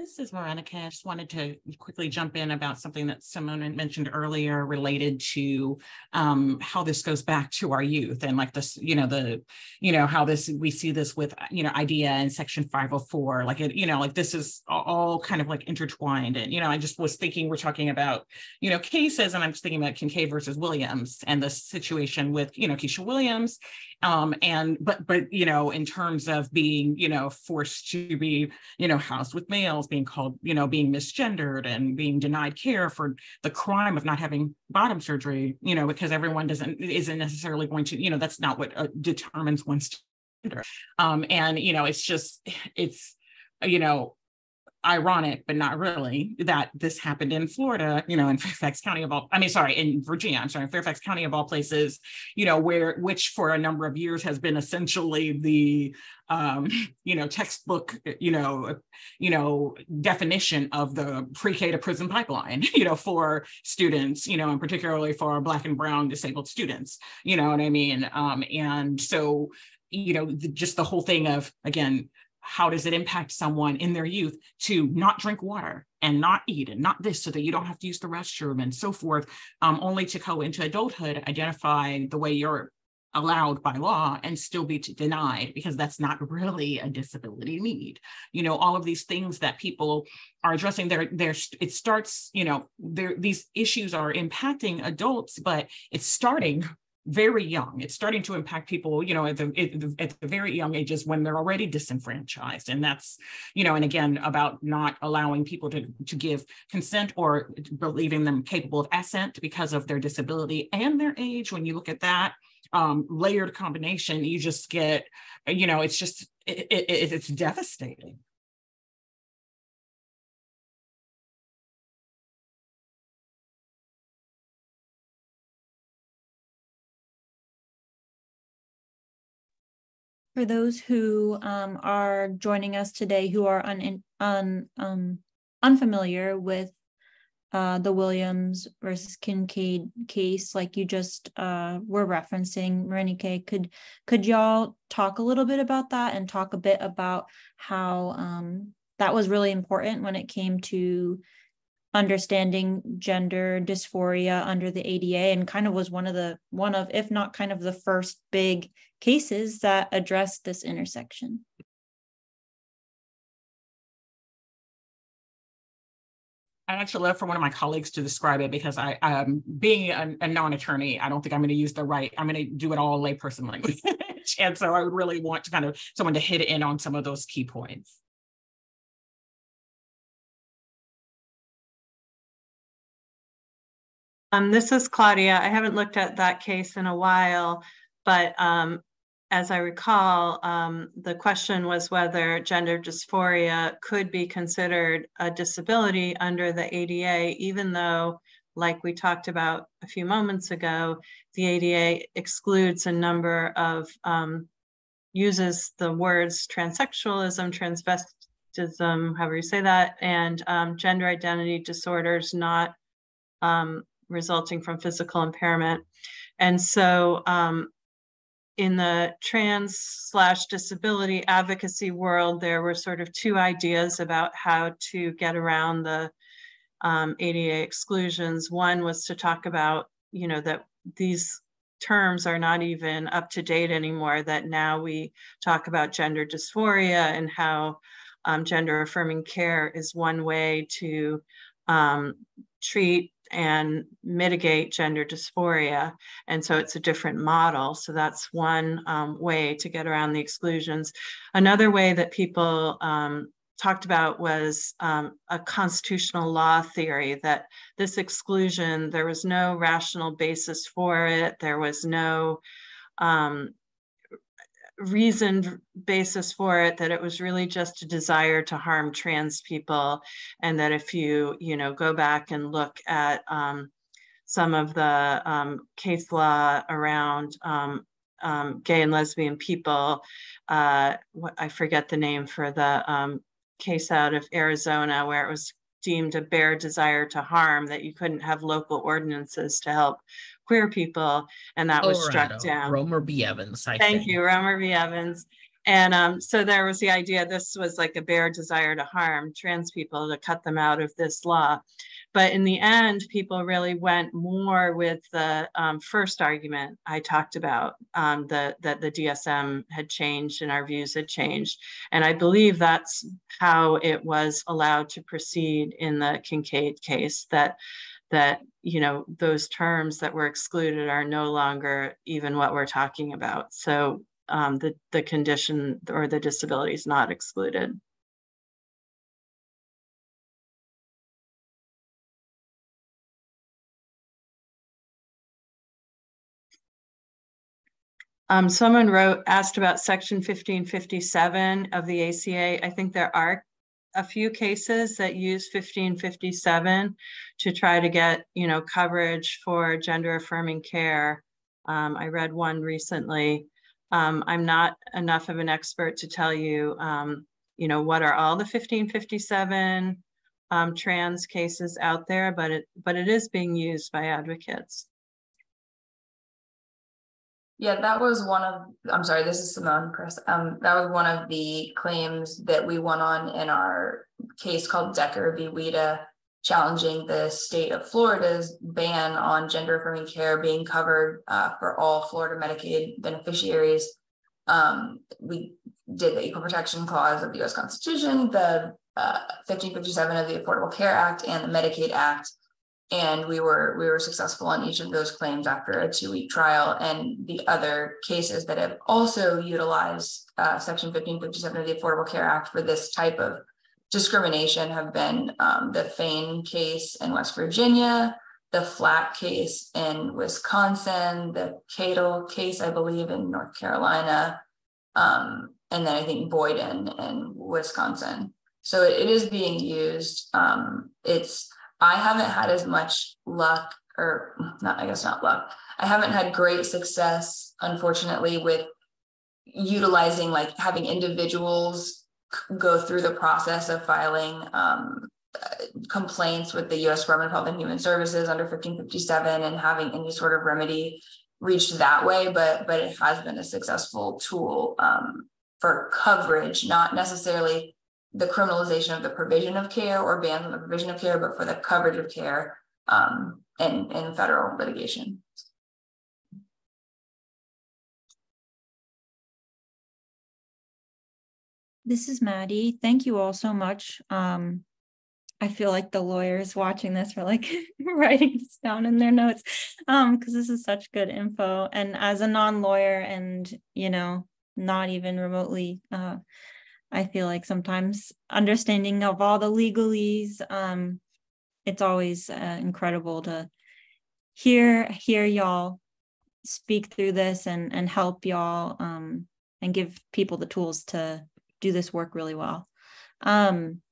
This is Morénike. I just wanted to quickly jump in about something that Simone mentioned earlier related to um, how this goes back to our youth and like this, you know, the, you know, how this, we see this with, you know, IDEA and section 504, like it, you know, like this is all kind of like intertwined. And, you know, I just was thinking we're talking about, you know, cases and I'm just thinking about Kincaid versus Williams and the situation with, you know, Keisha Williams um and but but you know in terms of being you know forced to be you know housed with males being called you know being misgendered and being denied care for the crime of not having bottom surgery you know because everyone doesn't isn't necessarily going to you know that's not what uh, determines one's gender. Um and you know it's just it's you know ironic, but not really, that this happened in Florida, you know, in Fairfax County of all, I mean, sorry, in Virginia, I'm sorry, Fairfax County of all places, you know, where, which for a number of years has been essentially the, um, you know, textbook, you know, you know, definition of the pre-K to prison pipeline, you know, for students, you know, and particularly for Black and Brown disabled students, you know what I mean? Um, and so, you know, the, just the whole thing of, again, how does it impact someone in their youth to not drink water and not eat and not this so that you don't have to use the restroom and so forth um, only to go into adulthood identify the way you're allowed by law and still be denied because that's not really a disability need. You know all of these things that people are addressing there there it starts you know there these issues are impacting adults but it's starting very young. It's starting to impact people, you know, at the, at the very young ages when they're already disenfranchised. And that's, you know, and again, about not allowing people to, to give consent or believing them capable of assent because of their disability and their age. When you look at that um, layered combination, you just get, you know, it's just, it, it, it's devastating. For those who um, are joining us today who are un, un, um, unfamiliar with uh, the Williams versus Kincaid case, like you just uh, were referencing, Morénike, could could y'all talk a little bit about that and talk a bit about how um, that was really important when it came to understanding gender dysphoria under the ADA and kind of was one of the one of if not kind of the first big cases that address this intersection. I'd actually love for one of my colleagues to describe it because I, um, being a, a non-attorney, I don't think I'm going to use the right. I'm going to do it all layperson language, and so I would really want to kind of someone to hit in on some of those key points. Um, this is Claudia. I haven't looked at that case in a while, but um, as I recall, um, the question was whether gender dysphoria could be considered a disability under the ADA, even though, like we talked about a few moments ago, the ADA excludes a number of, um, uses the words transsexualism, transvestism, however you say that, and um, gender identity disorders not um, resulting from physical impairment. And so um, in the trans slash disability advocacy world, there were sort of two ideas about how to get around the um, ADA exclusions. One was to talk about, you know, that these terms are not even up to date anymore, that now we talk about gender dysphoria and how um, gender affirming care is one way to um, treat and mitigate gender dysphoria. And so it's a different model. So that's one um, way to get around the exclusions. Another way that people um, talked about was um, a constitutional law theory that this exclusion, there was no rational basis for it. There was no um, reasoned basis for it that it was really just a desire to harm trans people. And that if you you know go back and look at um, some of the um, case law around um, um gay and lesbian people uh, i forget the name for the um, case out of arizona where it was deemed a bare desire to harm that you couldn't have local ordinances to help queer people, and that was struck down. Romer v. Evans. I Thank think. you, Romer v. Evans. And um, so there was the idea this was like a bare desire to harm trans people to cut them out of this law. But in the end, people really went more with the um, first argument I talked about, um, the, that the DSM had changed and our views had changed. And I believe that's how it was allowed to proceed in the Kincaid case, that that you know those terms that were excluded are no longer even what we're talking about so um, the the condition or the disability is not excluded Um, someone wrote, asked about section 1557 of the ACA. I think there are a few cases that use 1557 to try to get, you know, coverage for gender affirming care. Um, I read one recently. Um, I'm not enough of an expert to tell you, um, you know, what are all the 1557 um, trans cases out there, but it but it is being used by advocates. Yeah, that was one of, I'm sorry, this is Simone, Chriss. Um, that was one of the claims that we won on in our case called Dekker v. Weida, challenging the state of Florida's ban on gender affirming care being covered uh, for all Florida Medicaid beneficiaries. Um, we did the Equal Protection Clause of the US Constitution, the uh, 1557 of the Affordable Care Act, and the Medicaid Act and we were we were successful on each of those claims after a two week trial. And the other cases that have also utilized uh, section 1557 of the affordable care act for this type of discrimination have been um, the Fain case in west virginia the flack case in wisconsin the Kadel case i believe in north carolina um, and then i think boyden in wisconsin. So it, it is being used um, it's I haven't had as much luck, or not, I guess not luck. I haven't had great success, unfortunately, with utilizing like having individuals go through the process of filing um, complaints with the U.S. Department of Health and Human Services under 1557 and having any sort of remedy reached that way, but but it has been a successful tool um, for coverage, not necessarily the criminalization of the provision of care or bans on the provision of care, but for the coverage of care um, in, in federal litigation. This is Maddie. Thank you all so much. Um, I feel like the lawyers watching this are like writing this down in their notes um because this is such good info and as a non-lawyer and you know not even remotely uh I feel like sometimes understanding of all the legalese um it's always uh, incredible to hear hear y'all speak through this and and help y'all um and give people the tools to do this work really well. Um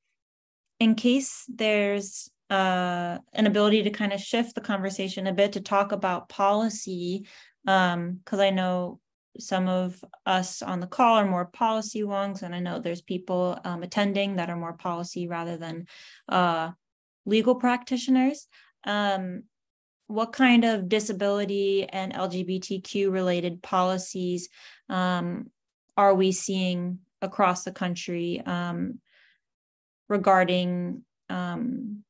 in case there's uh, an ability to kind of shift the conversation a bit to talk about policy, because um, I know some of us on the call are more policy wonks, and I know there's people um, attending that are more policy rather than uh, legal practitioners. Um, what kind of disability and LGBTQ related policies um, are we seeing across the country? Um, regarding um,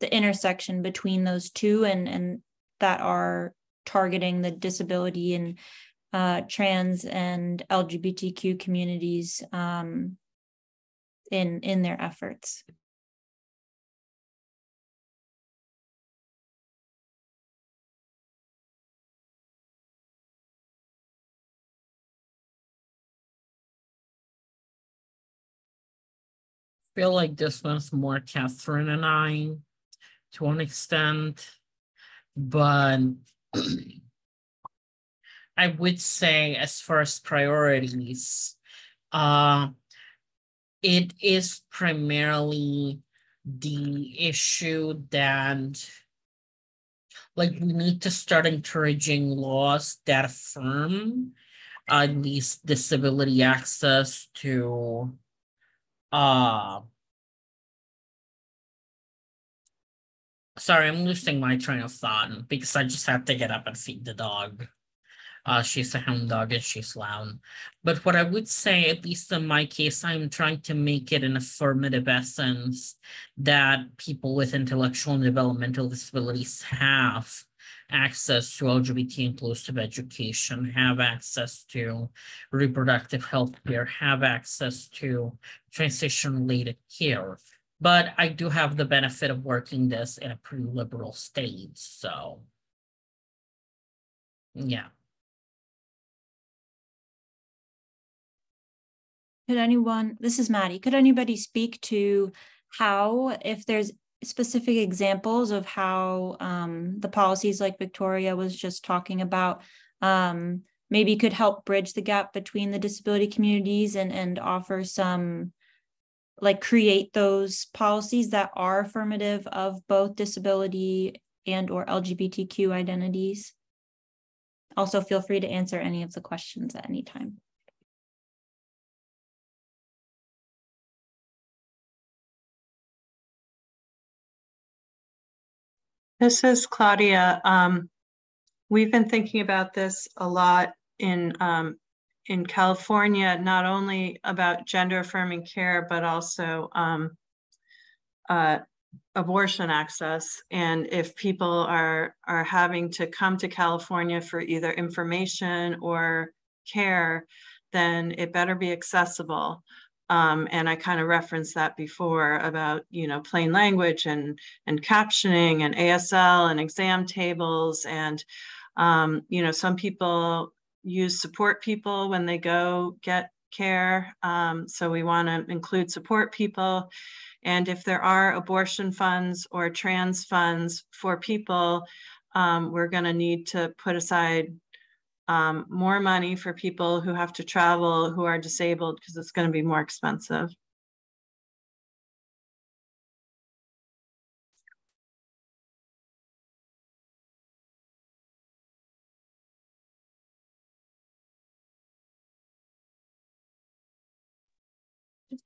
the intersection between those two and and that are targeting the disability and uh, trans and LGBTQ communities um, in in their efforts. feel like this one's more Katherine and I to an extent, but I would say as far as priorities, uh, it is primarily the issue that like we need to start encouraging laws that affirm at least disability access to uh sorry, I'm losing my train of thought because I just have to get up and feed the dog. Uh, she's a hound dog and she's loud. But what I would say, at least in my case, I'm trying to make it an affirmative essence that people with intellectual and developmental disabilities have access to LGBT inclusive education, have access to reproductive health care, have access to transition related care. But I do have the benefit of working this in a pretty liberal state, so yeah. Could anyone, this is Maddie, could anybody speak to how, if there's specific examples of how um, the policies like Victoria was just talking about um, maybe could help bridge the gap between the disability communities and and offer some like create those policies that are affirmative of both disability and or LGBTQ identities. Also feel free to answer any of the questions at any time. This is Claudia. Um, we've been thinking about this a lot in um, in California, not only about gender affirming care, but also um, uh, abortion access. And if people are are having to come to California for either information or care, then it better be accessible. Um, and I kind of referenced that before about, you know, plain language and, and captioning and ASL and exam tables. And, um, you know, some people use support people when they go get care. Um, so we want to include support people. And if there are abortion funds or trans funds for people, um, we're going to need to put aside um, more money for people who have to travel who are disabled because it's going to be more expensive.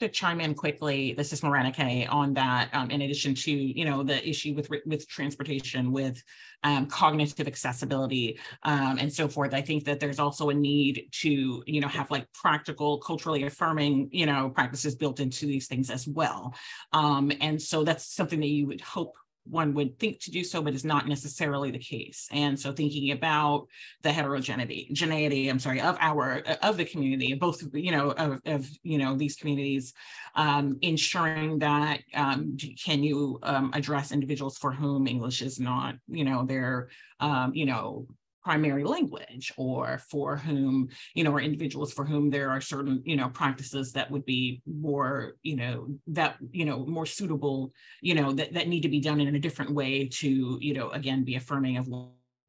To chime in quickly, this is Morénike on that. Um, in addition to you know the issue with with transportation, with um, cognitive accessibility, um, and so forth. I think that there's also a need to you know have like practical, culturally affirming you know practices built into these things as well. Um, and so that's something that you would hope one would think to do so, but is not necessarily the case. And so thinking about the heterogeneity, geneity, I'm sorry, of our of the community, both you know of, of you know these communities, um, ensuring that um, can you um, address individuals for whom English is not you know their um, you know primary language or for whom you know or individuals for whom there are certain you know practices that would be more you know that you know more suitable you know that, that need to be done in a different way to you know again be affirming of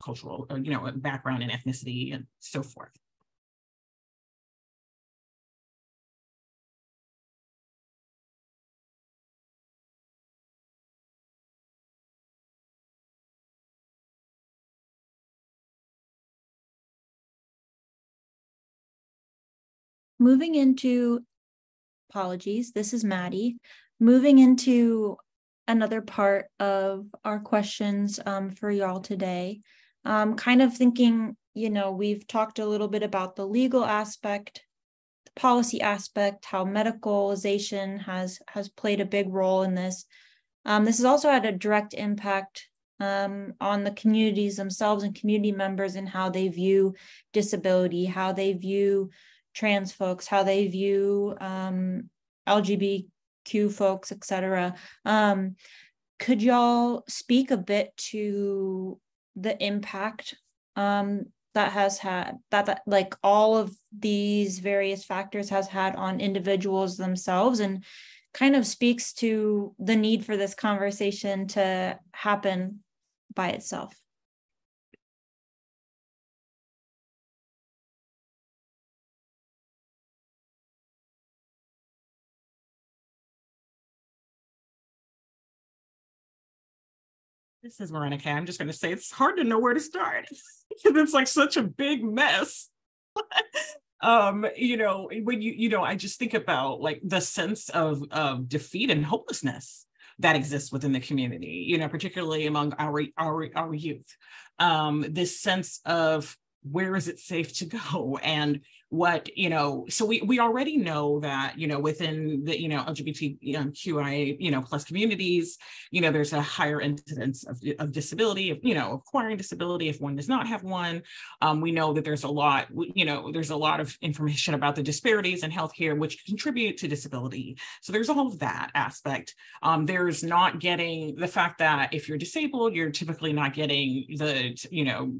cultural or you know background and ethnicity and so forth moving into apologies, this is Maddie. Moving into another part of our questions um, for y'all today. Um, kind of thinking, you know, we've talked a little bit about the legal aspect, the policy aspect, how medicalization has has played a big role in this. Um, this has also had a direct impact um, on the communities themselves and community members and how they view disability, how they view trans folks, how they view um, LGBTQ folks, etc. Um, could y'all speak a bit to the impact um, that has had that, that like all of these various factors has had on individuals themselves and kind of speaks to the need for this conversation to happen by itself This is Morénike. I'm just going to say it's hard to know where to start because it's like such a big mess. um, you know, when you, you know, I just think about like the sense of, of defeat and hopelessness that exists within the community, you know, particularly among our, our, our youth. Um, this sense of where is it safe to go and what you know so we we already know that you know within the you know lgbtqia you know plus communities you know there's a higher incidence of, of disability of you know acquiring disability if one does not have one. Um, we know that there's a lot you know there's a lot of information about the disparities in healthcare which contribute to disability. So there's all of that aspect. Um, there's not getting the fact that if you're disabled you're typically not getting the you know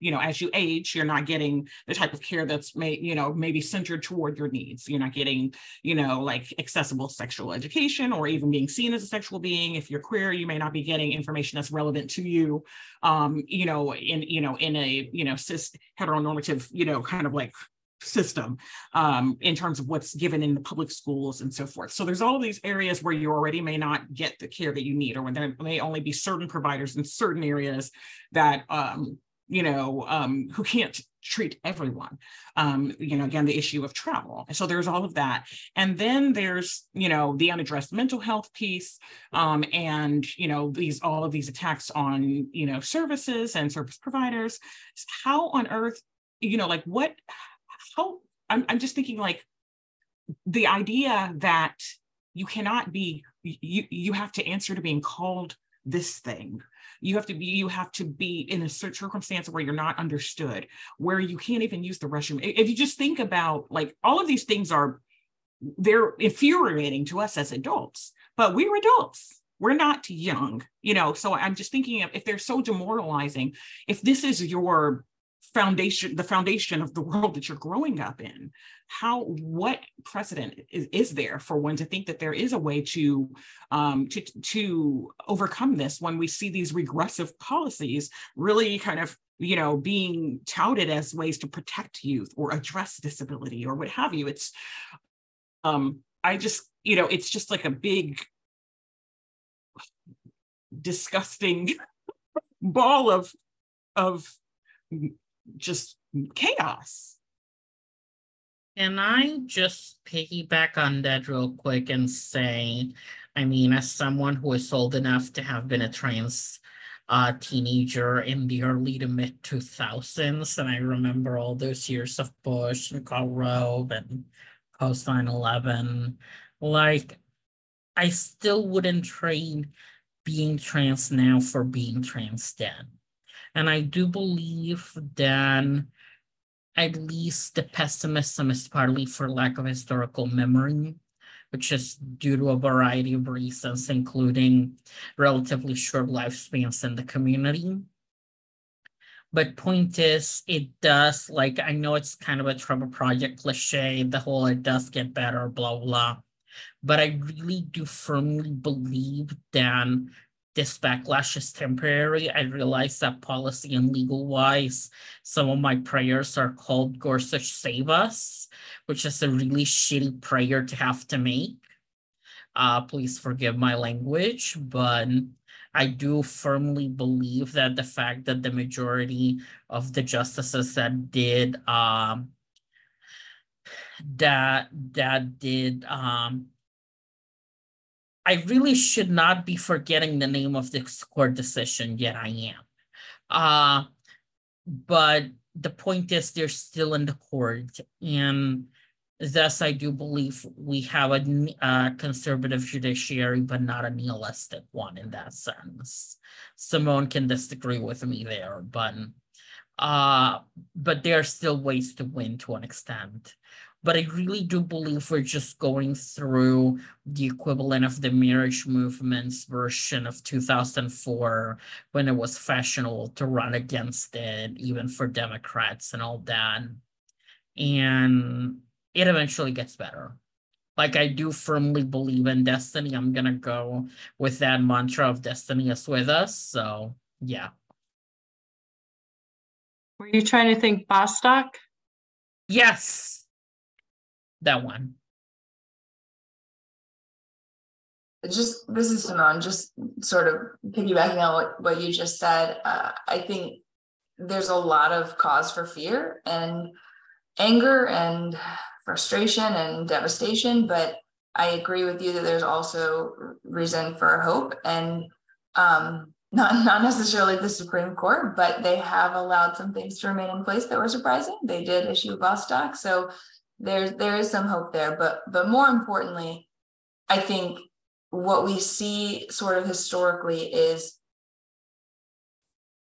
you know, as you age, you're not getting the type of care that's made, you know, maybe centered toward your needs. You're not getting, you know, like accessible sexual education or even being seen as a sexual being. If you're queer, you may not be getting information that's relevant to you, um, you know, in, you know, in a, you know, cis heteronormative, you know, kind of like system um, in terms of what's given in the public schools and so forth. So there's all these areas where you already may not get the care that you need, or when there may only be certain providers in certain areas that um, you know, um, who can't treat everyone. Um, you know, again, the issue of travel. So there's all of that. And then there's, you know, the unaddressed mental health piece um, and, you know, these all of these attacks on, you know, services and service providers. How on earth, you know, like what, how, I'm, I'm just thinking like the idea that you cannot be, you, you have to answer to being called this thing you have to be you have to be in a circumstance where you're not understood where you can't even use the restroom. If you just think about like all of these things are they're infuriating to us as adults but we're adults. We're not young you know? So i'm just thinking of if they're so demoralizing if this is your foundation the foundation of the world that you're growing up in how what precedent is, is there for one to think that there is a way to um, to to overcome this when we see these regressive policies really kind of you know being touted as ways to protect youth or address disability or what have you? It's um i just you know it's just like a big disgusting ball of of just chaos. Can I just piggyback on that real quick and say, I mean, as someone who is old enough to have been a trans uh, teenager in the early to mid 2000s, and I remember all those years of Bush and Karl Rove and post 9 11, like, I still wouldn't trade being trans now for being trans then. And I do believe that at least the pessimism is partly for lack of historical memory, which is due to a variety of reasons, including relatively short lifespans in the community. But point is, it does, like, I know it's kind of a Trevor Project cliche, the whole it does get better, blah, blah. But I really do firmly believe that this backlash is temporary. I realize that policy and legal wise, some of my prayers are called Gorsuch save us, which is a really shitty prayer to have to make. Uh, please forgive my language, but I do firmly believe that the fact that the majority of the justices that did um, that that did um, I really should not be forgetting the name of this court decision, yet I am. Uh, but the point is they're still in the court. And thus, I do believe we have a, a conservative judiciary, but not a nihilistic one in that sense. Simone can disagree with me there, but uh, but there are still ways to win to an extent but I really do believe we're just going through the equivalent of the marriage movement's version of 2004 when it was fashionable to run against it, even for Democrats and all that. And it eventually gets better. Like I do firmly believe in destiny. I'm gonna go with that mantra of destiny is with us. So yeah. Were you trying to think Bostock? Yes that one. Just this is Simone, just sort of piggybacking on what, what you just said. Uh, I think there's a lot of cause for fear and anger and frustration and devastation, but I agree with you that there's also reason for hope and um, not not necessarily the Supreme Court, but they have allowed some things to remain in place that were surprising. They did issue Bostock, so there's there is some hope there but but more importantly i think what we see sort of historically is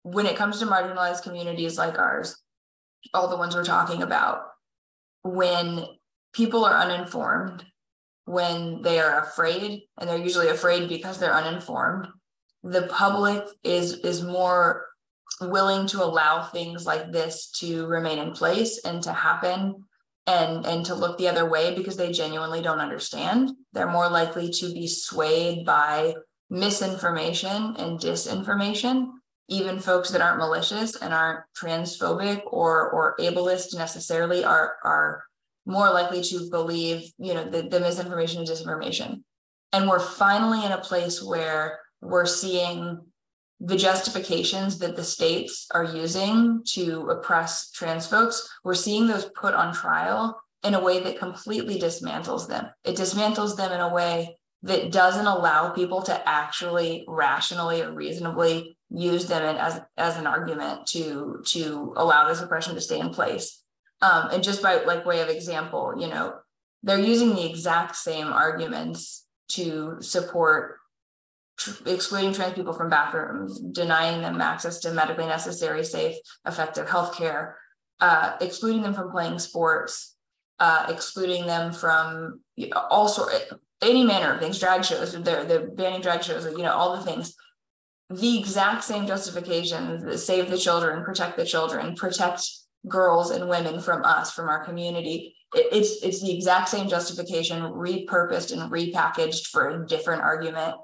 when it comes to marginalized communities like ours all the ones we're talking about when people are uninformed when they are afraid and they're usually afraid because they're uninformed the public is is more willing to allow things like this to remain in place and to happen and and to look the other way because they genuinely don't understand. They're more likely to be swayed by misinformation and disinformation even folks that aren't malicious and aren't transphobic or or ableist necessarily are are more likely to believe you know the, the misinformation and disinformation. And we're finally in a place where we're seeing the justifications that the states are using to oppress trans folks, we're seeing those put on trial in a way that completely dismantles them. It dismantles them in a way that doesn't allow people to actually rationally or reasonably use them as, as an argument to, to allow this oppression to stay in place. Um, and just by like way of example, you know, they're using the exact same arguments to support excluding trans people from bathrooms, denying them access to medically necessary, safe, effective healthcare, uh, excluding them from playing sports, uh, excluding them from you know, all sort, any manner of things, drag shows, they're, they're banning drag shows, you know, all the things. The exact same justifications save the children, protect the children, protect girls and women from us, from our community. It, it's it's the exact same justification repurposed and repackaged for a different argument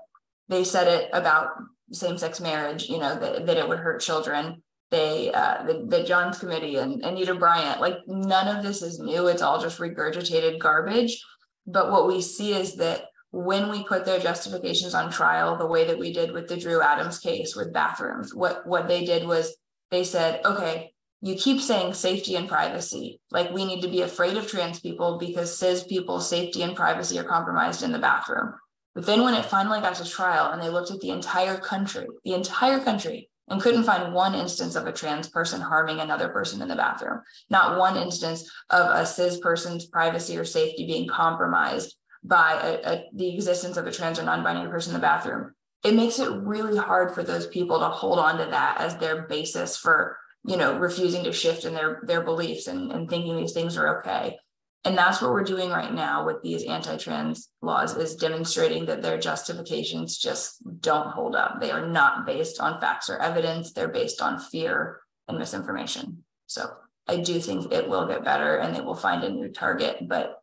they said it about same-sex marriage, you know, that, that it would hurt children. They, uh, the, the Johns Committee and Anita Bryant, like none of this is new. It's all just regurgitated garbage. But what we see is that when we put their justifications on trial, the way that we did with the Drew Adams case with bathrooms, what what they did was they said, okay, you keep saying safety and privacy. Like we need to be afraid of trans people because cis people's safety and privacy are compromised in the bathroom. But then when it finally got to trial and they looked at the entire country, the entire country, and couldn't find one instance of a trans person harming another person in the bathroom, not one instance of a cis person's privacy or safety being compromised by a, a, the existence of a trans or non-binary person in the bathroom. It makes it really hard for those people to hold on to that as their basis for, you know, refusing to shift in their their beliefs and, and thinking these things are okay. And that's what we're doing right now with these anti-trans laws is demonstrating that their justifications just don't hold up. They are not based on facts or evidence. They're based on fear and misinformation. So I do think it will get better and they will find a new target, but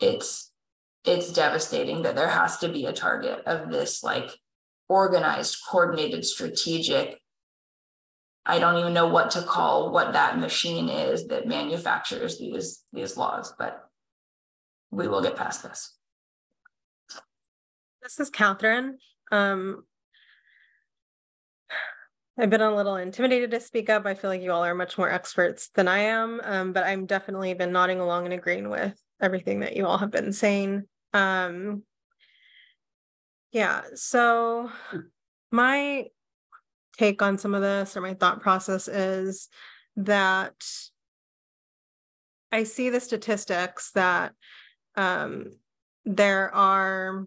it's it's devastating that there has to be a target of this like organized, coordinated, strategic. I don't even know what to call what that machine is that manufactures these these laws, but we will get past this. This is Katherine. Um, I've been a little intimidated to speak up. I feel like you all are much more experts than I am, um, but I'm definitely been nodding along and agreeing with everything that you all have been saying. Um, yeah, so my take on some of this or my thought process is that I see the statistics that um, there are,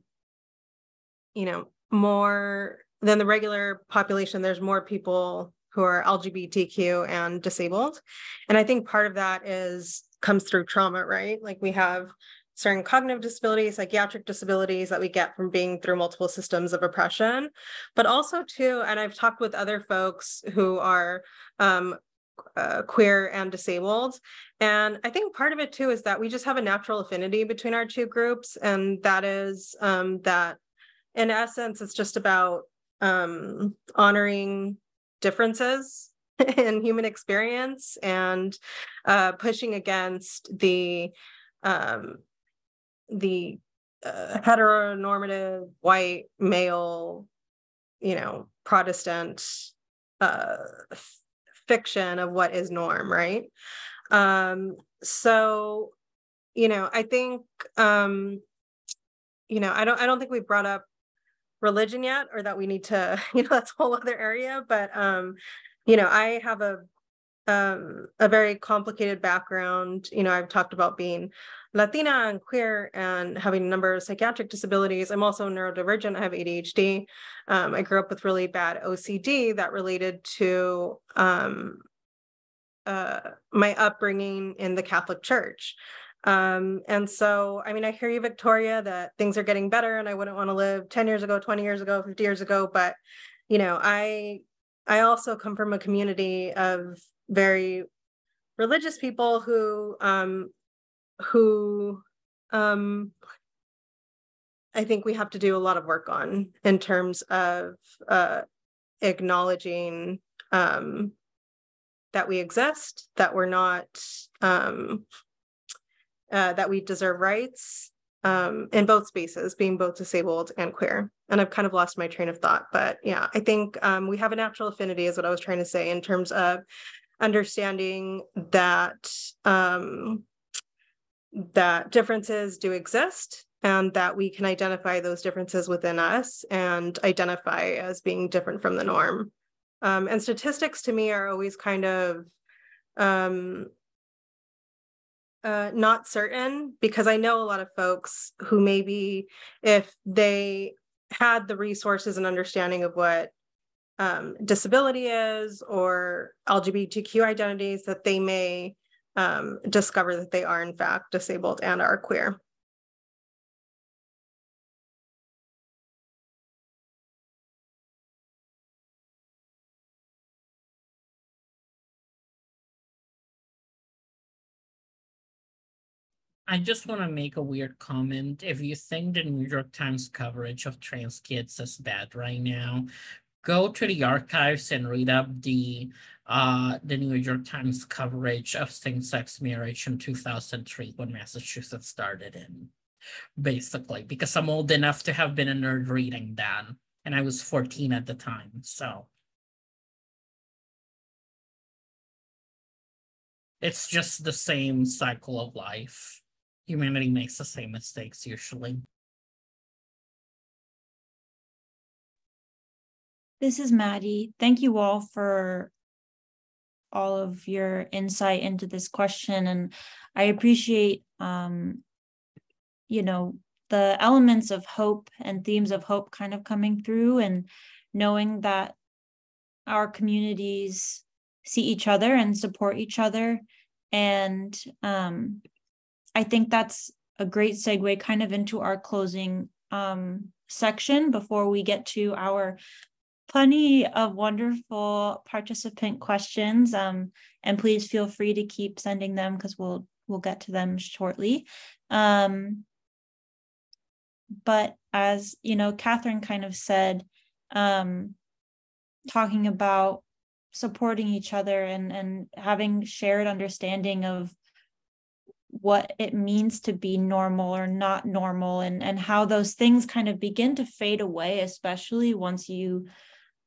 you know, more than the regular population, there's more people who are LGBTQ and disabled. And I think part of that is comes through trauma, right? Like we have certain cognitive disabilities, psychiatric disabilities that we get from being through multiple systems of oppression, but also too, and I've talked with other folks who are um, uh, queer and disabled. And I think part of it too is that we just have a natural affinity between our two groups. And that is um, that in essence, it's just about um, honoring differences in human experience and uh, pushing against the um, the uh, heteronormative white male, you know, Protestant uh, f- fiction of what is norm, right? Um, so, you know, I think, um, you know, I don't, I don't think we've brought up religion yet, or that we need to, you know, that's a whole other area. But, um, you know, I have a um, a very complicated background. You know, I've talked about being Latina and queer and having a number of psychiatric disabilities. I'm also neurodivergent. I have ADHD. Um, I grew up with really bad OCD that related to um, uh, my upbringing in the Catholic Church. Um, and so, I mean, I hear you, Victoria, that things are getting better and I wouldn't want to live 10 years ago, 20 years ago, 50 years ago. But, you know, I I also come from a community of very religious people who um who um I think we have to do a lot of work on in terms of uh acknowledging um that we exist, that we're not um uh, that we deserve rights um, in both spaces, being both disabled and queer. And I've kind of lost my train of thought, but yeah, I think um, we have a natural affinity, is what I was trying to say, in terms of understanding that um, that differences do exist and that we can identify those differences within us and identify as being different from the norm. Um, and statistics to me are always kind of um, uh, not certain because I know a lot of folks who maybe if they had the resources and understanding of what um, disability is or LGBTQ identities that they may um, discover that they are in fact disabled and are queer. I just want to make a weird comment. If you think the New York Times coverage of trans kids is bad right now, go to the archives and read up the uh, the New York Times coverage of same-sex marriage in 2003 when Massachusetts started in, basically, because I'm old enough to have been a nerd reading that, and I was 14 at the time, so. it's just the same cycle of life. Humanity makes the same mistakes usually. This is Maddie. Thank you all for all of your insight into this question. And I appreciate, um, you know, the elements of hope and themes of hope kind of coming through and knowing that our communities see each other and support each other. And um, I think that's a great segue kind of into our closing um, section before we get to our plenty of wonderful participant questions. Um, and please feel free to keep sending them because we'll we'll get to them shortly. Um, but as you know, Katherine kind of said, um, talking about supporting each other and and having shared understanding of what it means to be normal or not normal and and how those things kind of begin to fade away especially once you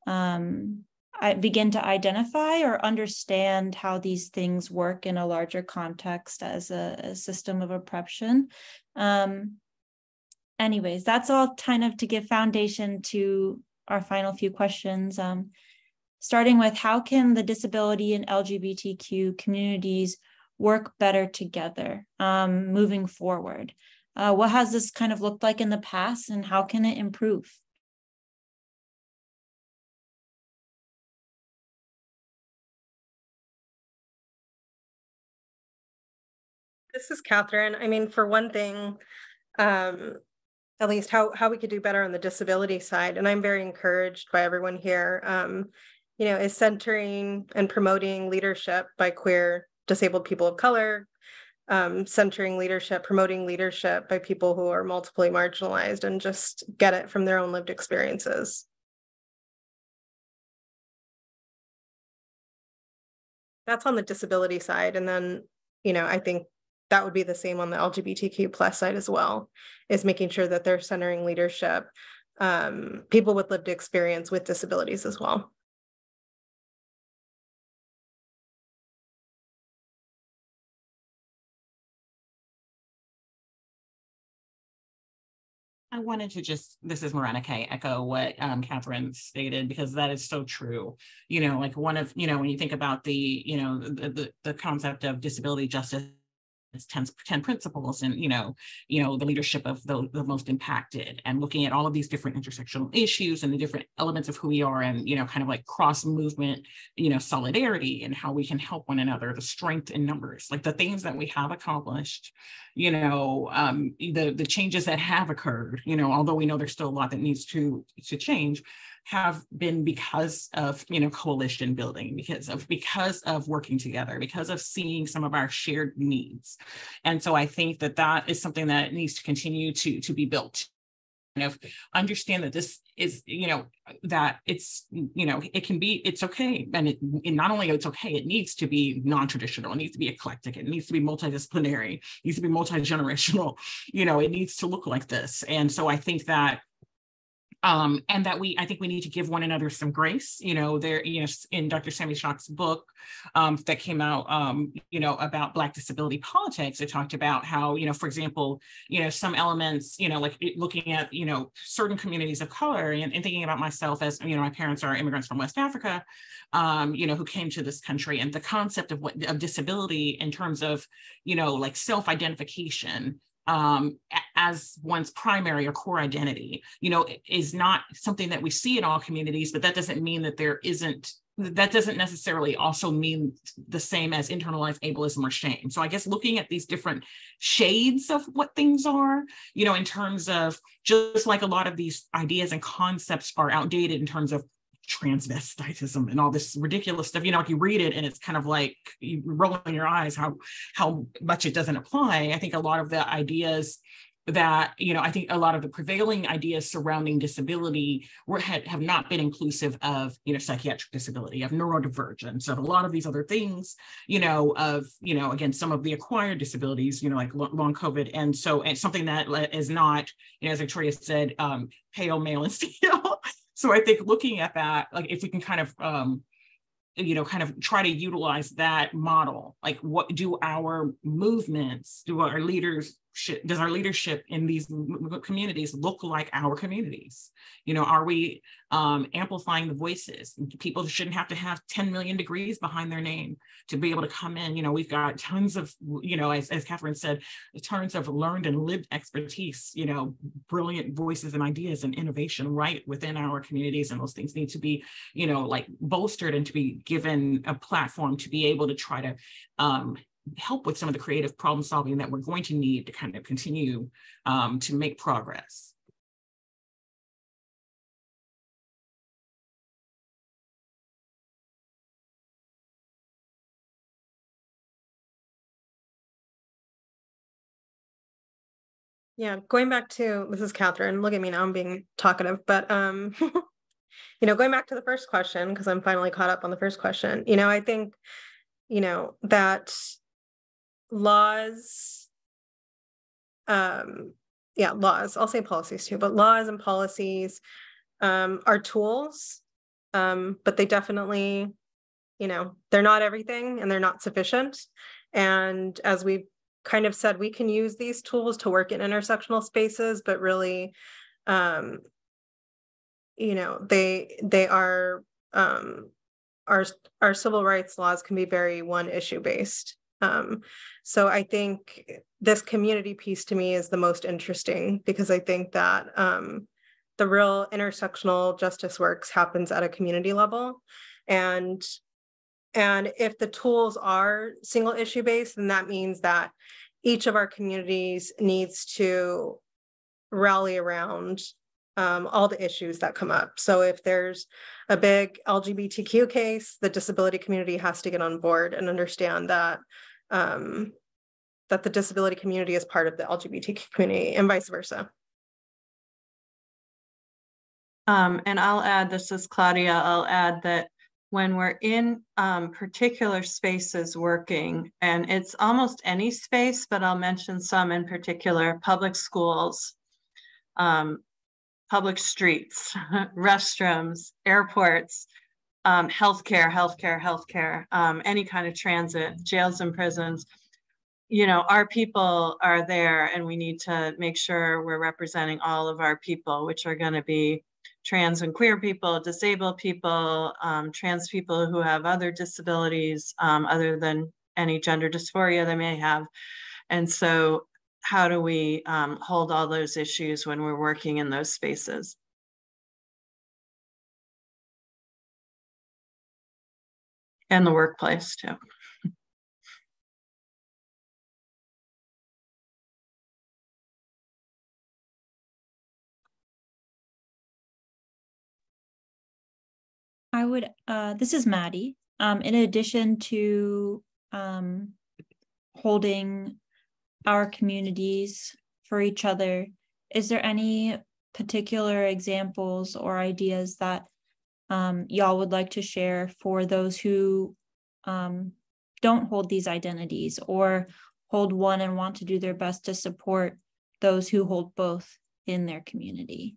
um, I begin to identify or understand how these things work in a larger context as a, a system of oppression. Um, anyways, that's all kind of to give foundation to our final few questions. Um, starting with how can the disability and LGBTQ communities work better together um, moving forward? Uh, what has this kind of looked like in the past and how can it improve? This is Katherine. I mean, for one thing, um, at least how how we could do better on the disability side, and I'm very encouraged by everyone here. Um, you know, is centering and promoting leadership by queer, disabled people of color, um, centering leadership, promoting leadership by people who are multiply marginalized, and just get it from their own lived experiences. That's on the disability side, and then you know, I think that would be the same on the LGBTQ plus side as well, is making sure that they're centering leadership, um, people with lived experience with disabilities as well. I wanted to just, this is Morénike, echo what um, Katherine stated, because that is so true. You know, like one of, you know, when you think about the, you know, the, the, the concept of disability justice 10, 10 principles and you know you know the leadership of the, the most impacted and looking at all of these different intersectional issues and the different elements of who we are and you know kind of like cross movement you know solidarity and how we can help one another the strength in numbers like the things that we have accomplished you know um the the changes that have occurred you know although we know there's still a lot that needs to to change have been because of you know coalition building because of because of working together because of seeing some of our shared needs. And so i think that that is something that needs to continue to to be built. Of understand that this is you know that it's you know it can be it's okay. And it, it, not only it's okay it needs to be non-traditional it needs to be eclectic it needs to be multidisciplinary it needs to be multi-generational. You know it needs to look like this. And so i think that um, and that we, I think we need to give one another some grace. You know, there, you know, in Dr. Sami Schalk's book um, that came out, um, you know, about Black disability politics, it talked about how, you know, for example, you know, some elements, you know, like looking at, you know, certain communities of color and, and thinking about myself as, you know, my parents are immigrants from West Africa, um, you know, who came to this country, and the concept of what of disability in terms of, you know, like self-identification um, as one's primary or core identity, you know, is not something that we see in all communities, but that doesn't mean that there isn't that doesn't necessarily also mean the same as internalized ableism or shame. So I guess looking at these different shades of what things are, you know, in terms of just like a lot of these ideas and concepts are outdated in terms of transvestitism and all this ridiculous stuff. You know, you read it and it's kind of like you rolling your eyes how how much it doesn't apply. I think a lot of the ideas that you know i think a lot of the prevailing ideas surrounding disability were had, have not been inclusive of you know psychiatric disability of neurodivergence of a lot of these other things you know of you know again some of the acquired disabilities you know like long covid and so it's something that is not you know as victoria said um pale male and female so I think looking at that, like if we can kind of um, you know kind of try to utilize that model like what do our movements do our leaders does our leadership in these communities look like our communities? You know are we um, amplifying the voices? People shouldn't have to have 10 million degrees behind their name to be able to come in. You know we've got tons of you know as, as Katherine said tons of learned and lived expertise you know brilliant voices and ideas and innovation right within our communities. And those things need to be you know like bolstered and to be given a platform to be able to try to um, help with some of the creative problem solving that we're going to need to kind of continue um, to make progress. Yeah, going back to this is Katherine. Look at me now, I'm being talkative, but um, you know, going back to the first question, because I'm finally caught up on the first question, you know, I think, you know, that laws um yeah laws i'll say policies too but laws and policies um are tools um but they definitely you know they're not everything and they're not sufficient. And as we've kind of said we can use these tools to work in intersectional spaces but really um you know they they are um our our civil rights laws can be very one issue based um, so I think this community piece to me is the most interesting because I think that um, the real intersectional justice works happens at a community level. And and if the tools are single issue based, then that means that each of our communities needs to rally around um, all the issues that come up. So if there's a big LGBTQ case, the disability community has to get on board and understand that um, that the disability community is part of the LGBTQ community and vice versa. Um, and I'll add, this is Claudia, I'll add that when we're in um, particular spaces working, and it's almost any space, but I'll mention some in particular, public schools, um, public streets, restrooms, airports, um, healthcare, healthcare, healthcare, um, any kind of transit, jails and prisons. You know, our people are there, and we need to make sure we're representing all of our people, which are going to be trans and queer people, disabled people, um, trans people who have other disabilities um, other than any gender dysphoria they may have. And so, how do we um, hold all those issues when we're working in those spaces? And the workplace too. I would, uh, this is Maddie. Um, in addition to um, holding our communities for each other, is there any particular examples or ideas that um, y'all would like to share for those who um, don't hold these identities or hold one and want to do their best to support those who hold both in their community.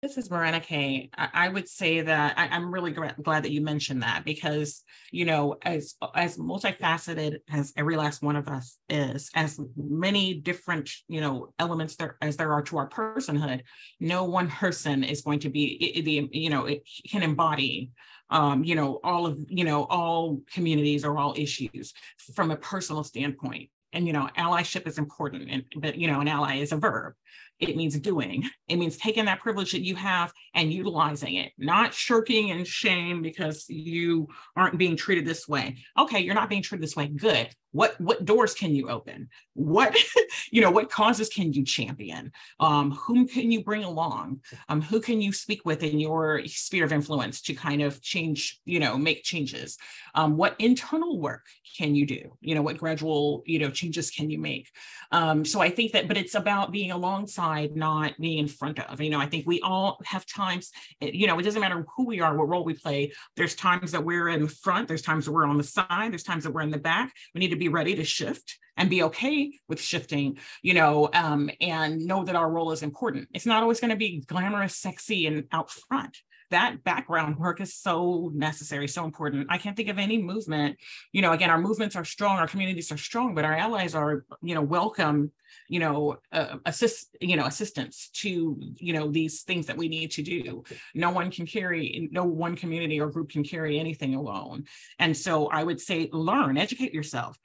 This is Morénike. I, would say that I, am really glad that you mentioned that because, you know, as as multifaceted as every last one of us is, as many different, you know, elements there as there are to our personhood, no one person is going to be the, you know, it can embody um, you know, all of, you know, all communities or all issues from a personal standpoint. And, you know, allyship is important, and, but, you know, an ally is a verb it means doing. It means taking that privilege that you have and utilizing it, not shirking and shame because you aren't being treated this way. Okay, you're not being treated this way. Good what what doors can you open what you know what causes can you champion um whom can you bring along um who can you speak with in your sphere of influence to kind of change you know make changes um what internal work can you do you know what gradual you know changes can you make? Um, so I think that, but it's about being alongside, not being in front of. You know, I think we all have times, you know, it doesn't matter who we are, what role we play. There's times that we're in front, there's times that we're on the side, there's times that we're in the back. We need to be ready to shift and be okay with shifting, you know, um, and know that our role is important. It's not always going to be glamorous, sexy, and out front that background work is so necessary, so important. I can't think of any movement. You know, again, our movements are strong, our communities are strong, but our allies are, you know, welcome, you know, uh, assist, you know, assistance to, you know, these things that we need to do. No one can carry, no one community or group can carry anything alone. And so I would say, learn, educate yourself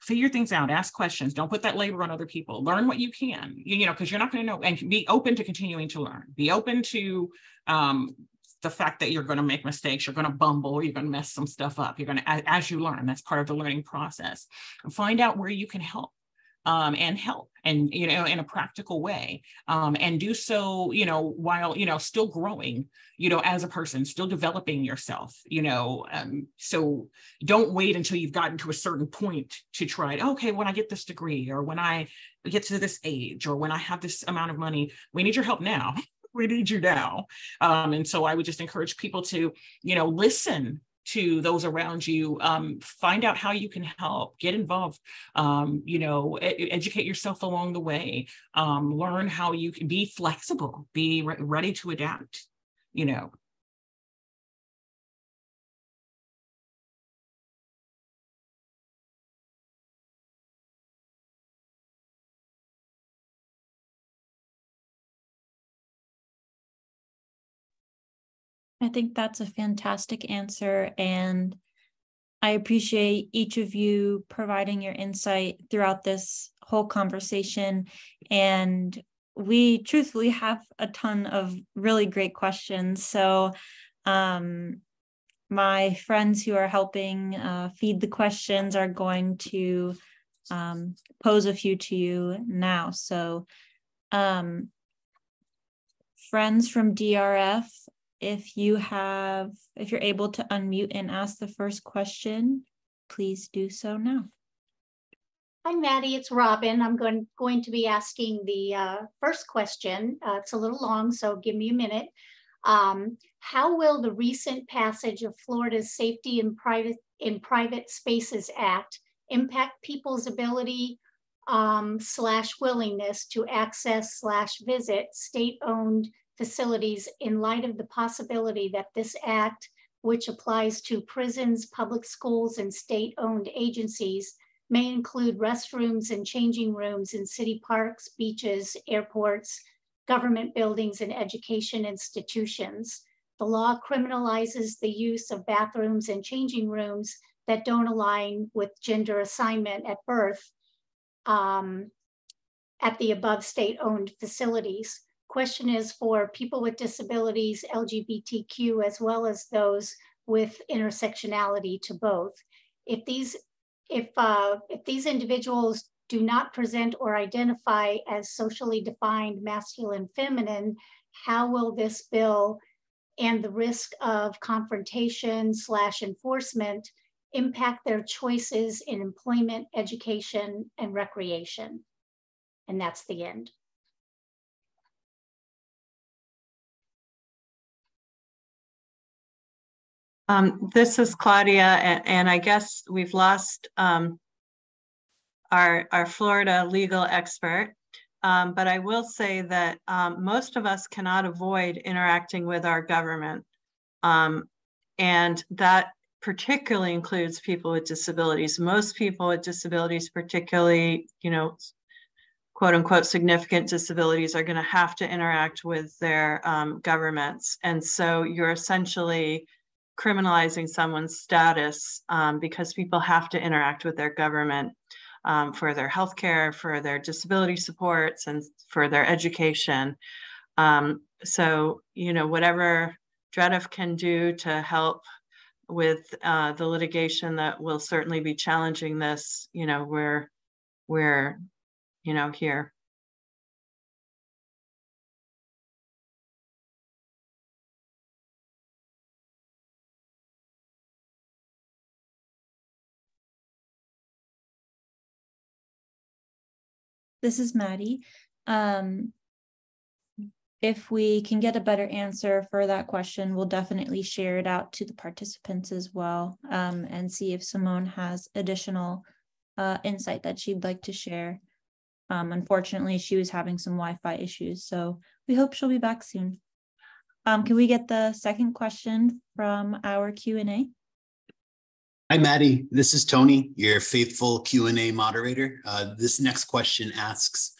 figure things out ask questions don't put that labor on other people learn what you can you, you know because you're not going to know and be open to continuing to learn be open to um, the fact that you're going to make mistakes, you're going to bumble, you're going to mess some stuff up. You're going to, as you learn, that's part of the learning process. Find out where you can help um, and help and you know in a practical way um, and do so you know while you know still growing you know as a person still developing yourself you know um, so don't wait until you've gotten to a certain point to try okay when i get this degree or when i get to this age or when i have this amount of money we need your help now we need you now. Um, and so I would just encourage people to, you know, listen to those around you um, find out how you can help get involved um, you know ed- educate yourself along the way um, learn how you can be flexible be re- ready to adapt you know I think that's a fantastic answer. And I appreciate each of you providing your insight throughout this whole conversation. And we truthfully have a ton of really great questions. So, um, my friends who are helping uh, feed the questions are going to um, pose a few to you now. So, um, friends from DRF, if you have, if you're able to unmute and ask the first question, please do so now. Hi, Maddie, it's Robin. I'm going, going to be asking the uh, first question. Uh, it's a little long, so give me a minute. Um, how will the recent passage of Florida's Safety in Private, in Private Spaces Act impact people's ability um, slash willingness to access slash visit state-owned facilities in light of the possibility that this act, which applies to prisons, public schools, and state-owned agencies, may include restrooms and changing rooms in city parks, beaches, airports, government buildings, and education institutions. The law criminalizes the use of bathrooms and changing rooms that don't align with gender assignment at birth um, at the above state-owned facilities question is for people with disabilities, LGBTQ, as well as those with intersectionality to both. If these, if, uh, if these individuals do not present or identify as socially defined masculine feminine, how will this bill and the risk of confrontation slash enforcement impact their choices in employment, education, and recreation? And that's the end. Um, this is Claudia, and, and, I guess we've lost um, our, our Florida legal expert. Um, but I will say that um, most of us cannot avoid interacting with our government. Um, and that particularly includes people with disabilities. Most people with disabilities, particularly, you know, quote unquote significant disabilities are going to have to interact with their um, governments. And so you're essentially criminalizing someone's status um, because people have to interact with their government um, for their health care, for their disability supports, and for their education. Um, so, you know, whatever DREDF can do to help with uh, the litigation that will certainly be challenging this, you know, we're, we're, you know, here. This is Maddie. Um, if we can get a better answer for that question, we'll definitely share it out to the participants as well um, and see if Simone has additional uh, insight that she'd like to share. Um, unfortunately, she was having some Wi-Fi issues, so we hope she'll be back soon. Um, can we get the second question from our Q&A? Hi, Maddie. This is Tony, your faithful Q&A moderator. Uh, this next question asks,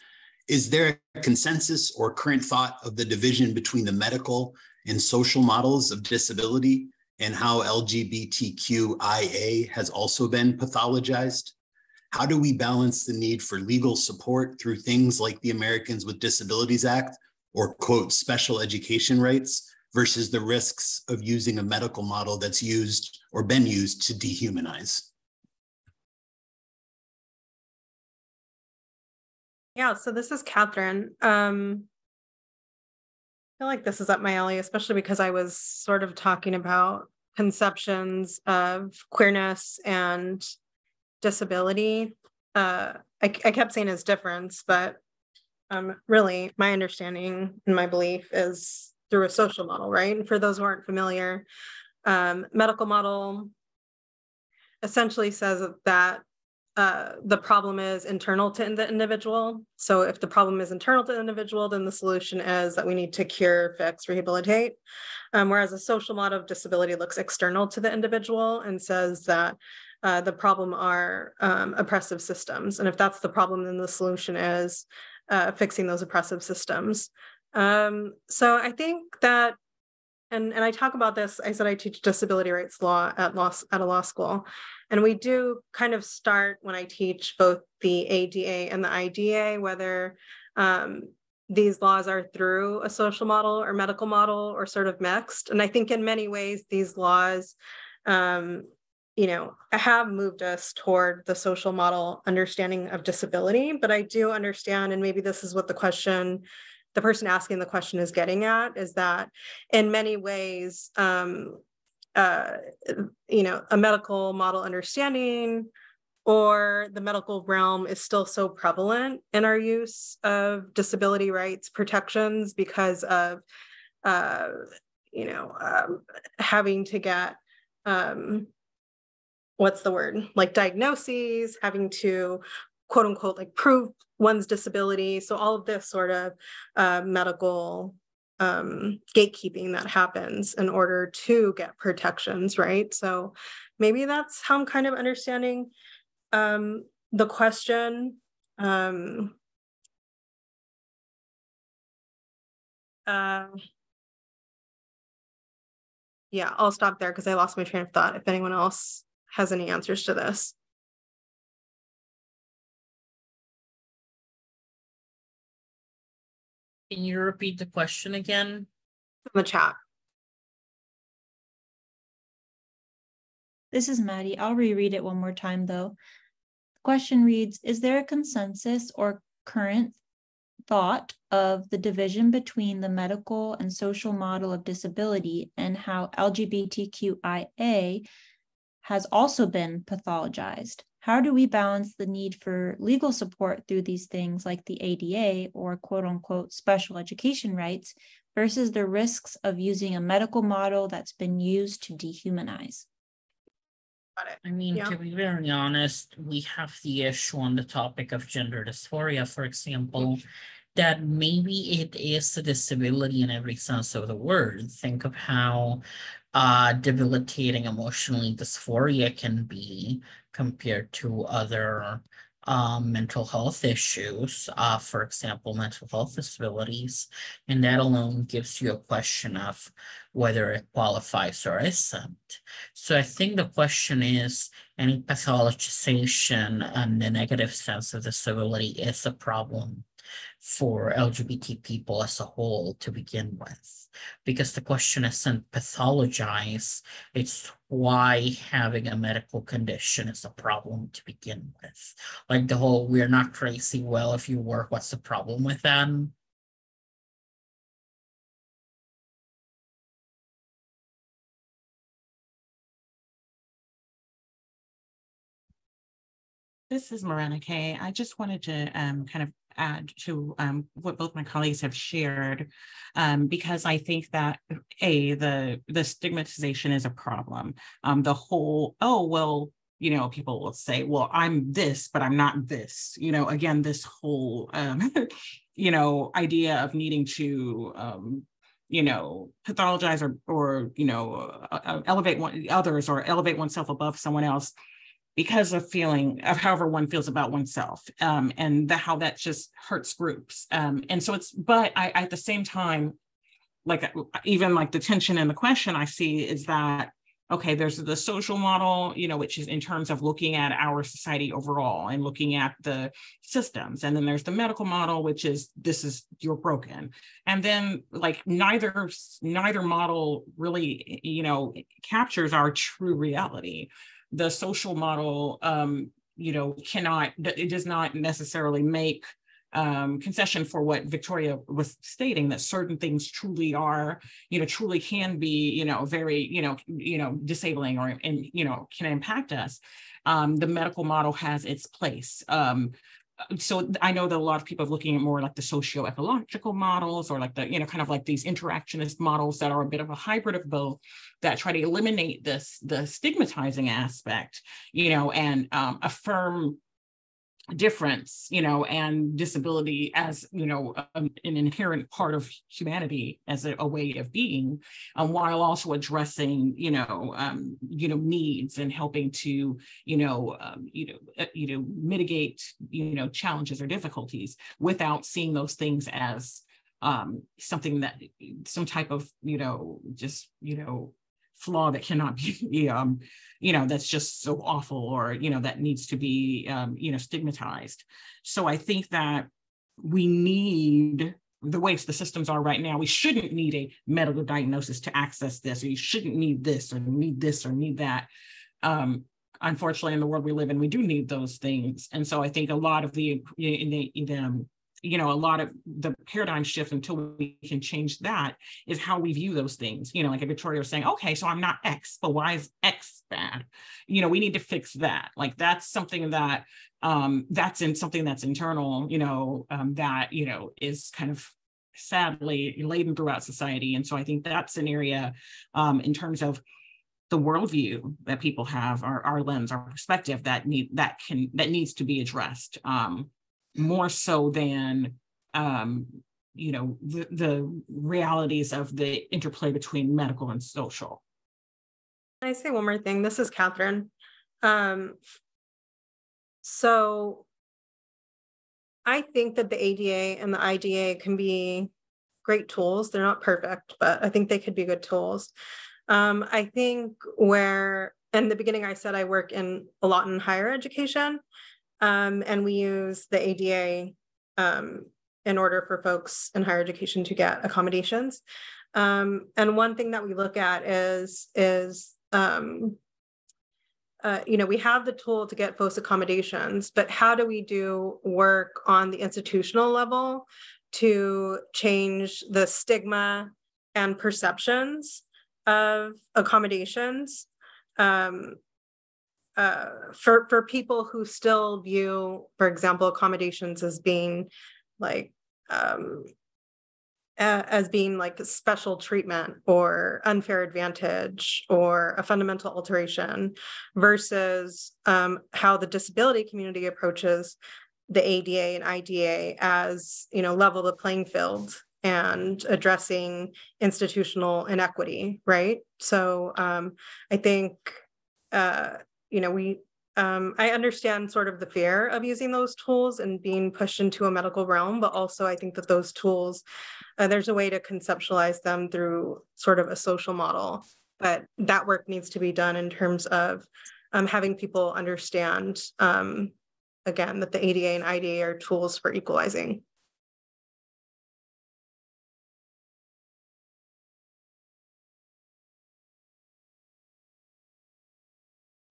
is there a consensus or current thought of the division between the medical and social models of disability and how LGBTQIA has also been pathologized? How do we balance the need for legal support through things like the Americans with Disabilities Act or quote special education rights versus the risks of using a medical model that's used or been used to dehumanize? Yeah, so this is Katherine. Um, I feel like this is up my alley, especially because I was sort of talking about conceptions of queerness and disability. Uh, I, I kept saying as difference, but um, really my understanding and my belief is through a social model, right? And for those who aren't familiar, um, medical model essentially says that uh, the problem is internal to the individual. So if the problem is internal to the individual, then the solution is that we need to cure, fix, rehabilitate. Um, whereas a social model of disability looks external to the individual and says that uh, the problem are um, oppressive systems. And if that's the problem, then the solution is uh, fixing those oppressive systems. Um, so I think that and and I talk about this. I said I teach disability rights law at law at a law school, and we do kind of start when I teach both the ADA and the IDA, whether um, these laws are through a social model or medical model or sort of mixed. And I think in many ways these laws, um, you know, have moved us toward the social model understanding of disability. But I do understand, and maybe this is what the question the person asking the question is getting at is that in many ways um, uh, you know a medical model understanding or the medical realm is still so prevalent in our use of disability rights protections because of uh, you know um, having to get um, what's the word? Like diagnoses having to quote unquote like prove one's disability. So all of this sort of uh, medical um, gatekeeping that happens in order to get protections, right? So maybe that's how I'm kind of understanding um, the question. Um, uh, yeah, I'll stop there because I lost my train of thought. If anyone else has any answers to this. Can you repeat the question again? In the chat. This is Maddie. I'll reread it one more time though. The question reads, is there a consensus or current thought of the division between the medical and social model of disability and how LGBTQIA has also been pathologized? How do we balance the need for legal support through these things like the ADA or quote unquote special education rights versus the risks of using a medical model that's been used to dehumanize? I mean, yeah. to be very honest, we have the issue on the topic of gender dysphoria, for example, that maybe it is a disability in every sense of the word. Think of how uh, debilitating emotionally dysphoria can be compared to other um, mental health issues, uh, for example, mental health disabilities, and that alone gives you a question of whether it qualifies or isn't. So I think the question is any pathologization and the negative sense of disability is a problem for LGBT people as a whole to begin with. Because the question isn't pathologize, it's why having a medical condition is a problem to begin with. Like the whole we're not crazy, well, if you work, what's the problem with that? This is Morénike. I just wanted to um, kind of add to um, what both my colleagues have shared, um, because I think that a the the stigmatization is a problem. Um, the whole oh well, you know, people will say, well, I'm this, but I'm not this. You know, again, this whole um, you know idea of needing to um, you know pathologize or or you know uh, uh elevate one others or elevate oneself above someone else because of feeling of however one feels about oneself um, and the, how that just hurts groups um, and so it's but I, at the same time like even like the tension in the question i see is that okay there's the social model you know which is in terms of looking at our society overall and looking at the systems and then there's the medical model which is this is you're broken and then like neither neither model really you know captures our true reality the social model, um, you know, cannot, it does not necessarily make um, concession for what Victoria was stating that certain things truly are, you know, truly can be, you know, very, you know, you know, disabling or and you know can impact us. Um, the medical model has its place. Um, so I know that a lot of people are looking at more like the socio-ecological models or like the, you know, kind of like these interactionist models that are a bit of a hybrid of both that try to eliminate this, the stigmatizing aspect, you know, and um, affirm difference you know and disability as you know um, an inherent part of humanity as a, a way of being um, while also addressing you know um, you know needs and helping to you know um, you know uh, you know mitigate you know challenges or difficulties without seeing those things as um, something that some type of you know just you know flaw that cannot be, um, you know, that's just so awful or, you know, that needs to be, um, you know, stigmatized. So I think that we need the way the systems are right now, we shouldn't need a medical diagnosis to access this, or you shouldn't need this or need this or need that. Um, unfortunately, in the world we live in, we do need those things. And so I think a lot of the, in the, in the um, you know a lot of the paradigm shift until we can change that is how we view those things. You know like victoria saying okay so i'm not x but why is x bad? You know we need to fix that. Like that's something that um that's in something that's internal you know um, that you know is kind of sadly laden throughout society. And so i think that's an area um in terms of the worldview that people have our, our lens our perspective that need that can that needs to be addressed um more so than um, you know the, the realities of the interplay between medical and social. I say one more thing? This is Katherine. Um, so I think that the ADA and the IDA can be great tools. They're not perfect, but I think they could be good tools. Um, I think where in the beginning I said I work in a lot in higher education. Um, and we use the ADA um, in order for folks in higher education to get accommodations. Um, and one thing that we look at is, is um, uh, you know, we have the tool to get folks accommodations, but how do we do work on the institutional level to change the stigma and perceptions of accommodations um, uh, for for people who still view, for example, accommodations as being like um, as being like special treatment or unfair advantage or a fundamental alteration versus um, how the disability community approaches the ADA and IDA as you know level the playing field and addressing institutional inequity, right? So um, I think uh, you know, we um, I understand sort of the fear of using those tools and being pushed into a medical realm, but also I think that those tools, uh, there's a way to conceptualize them through sort of a social model. But that work needs to be done in terms of um, having people understand, um, again, that the ADA and IDA are tools for equalizing.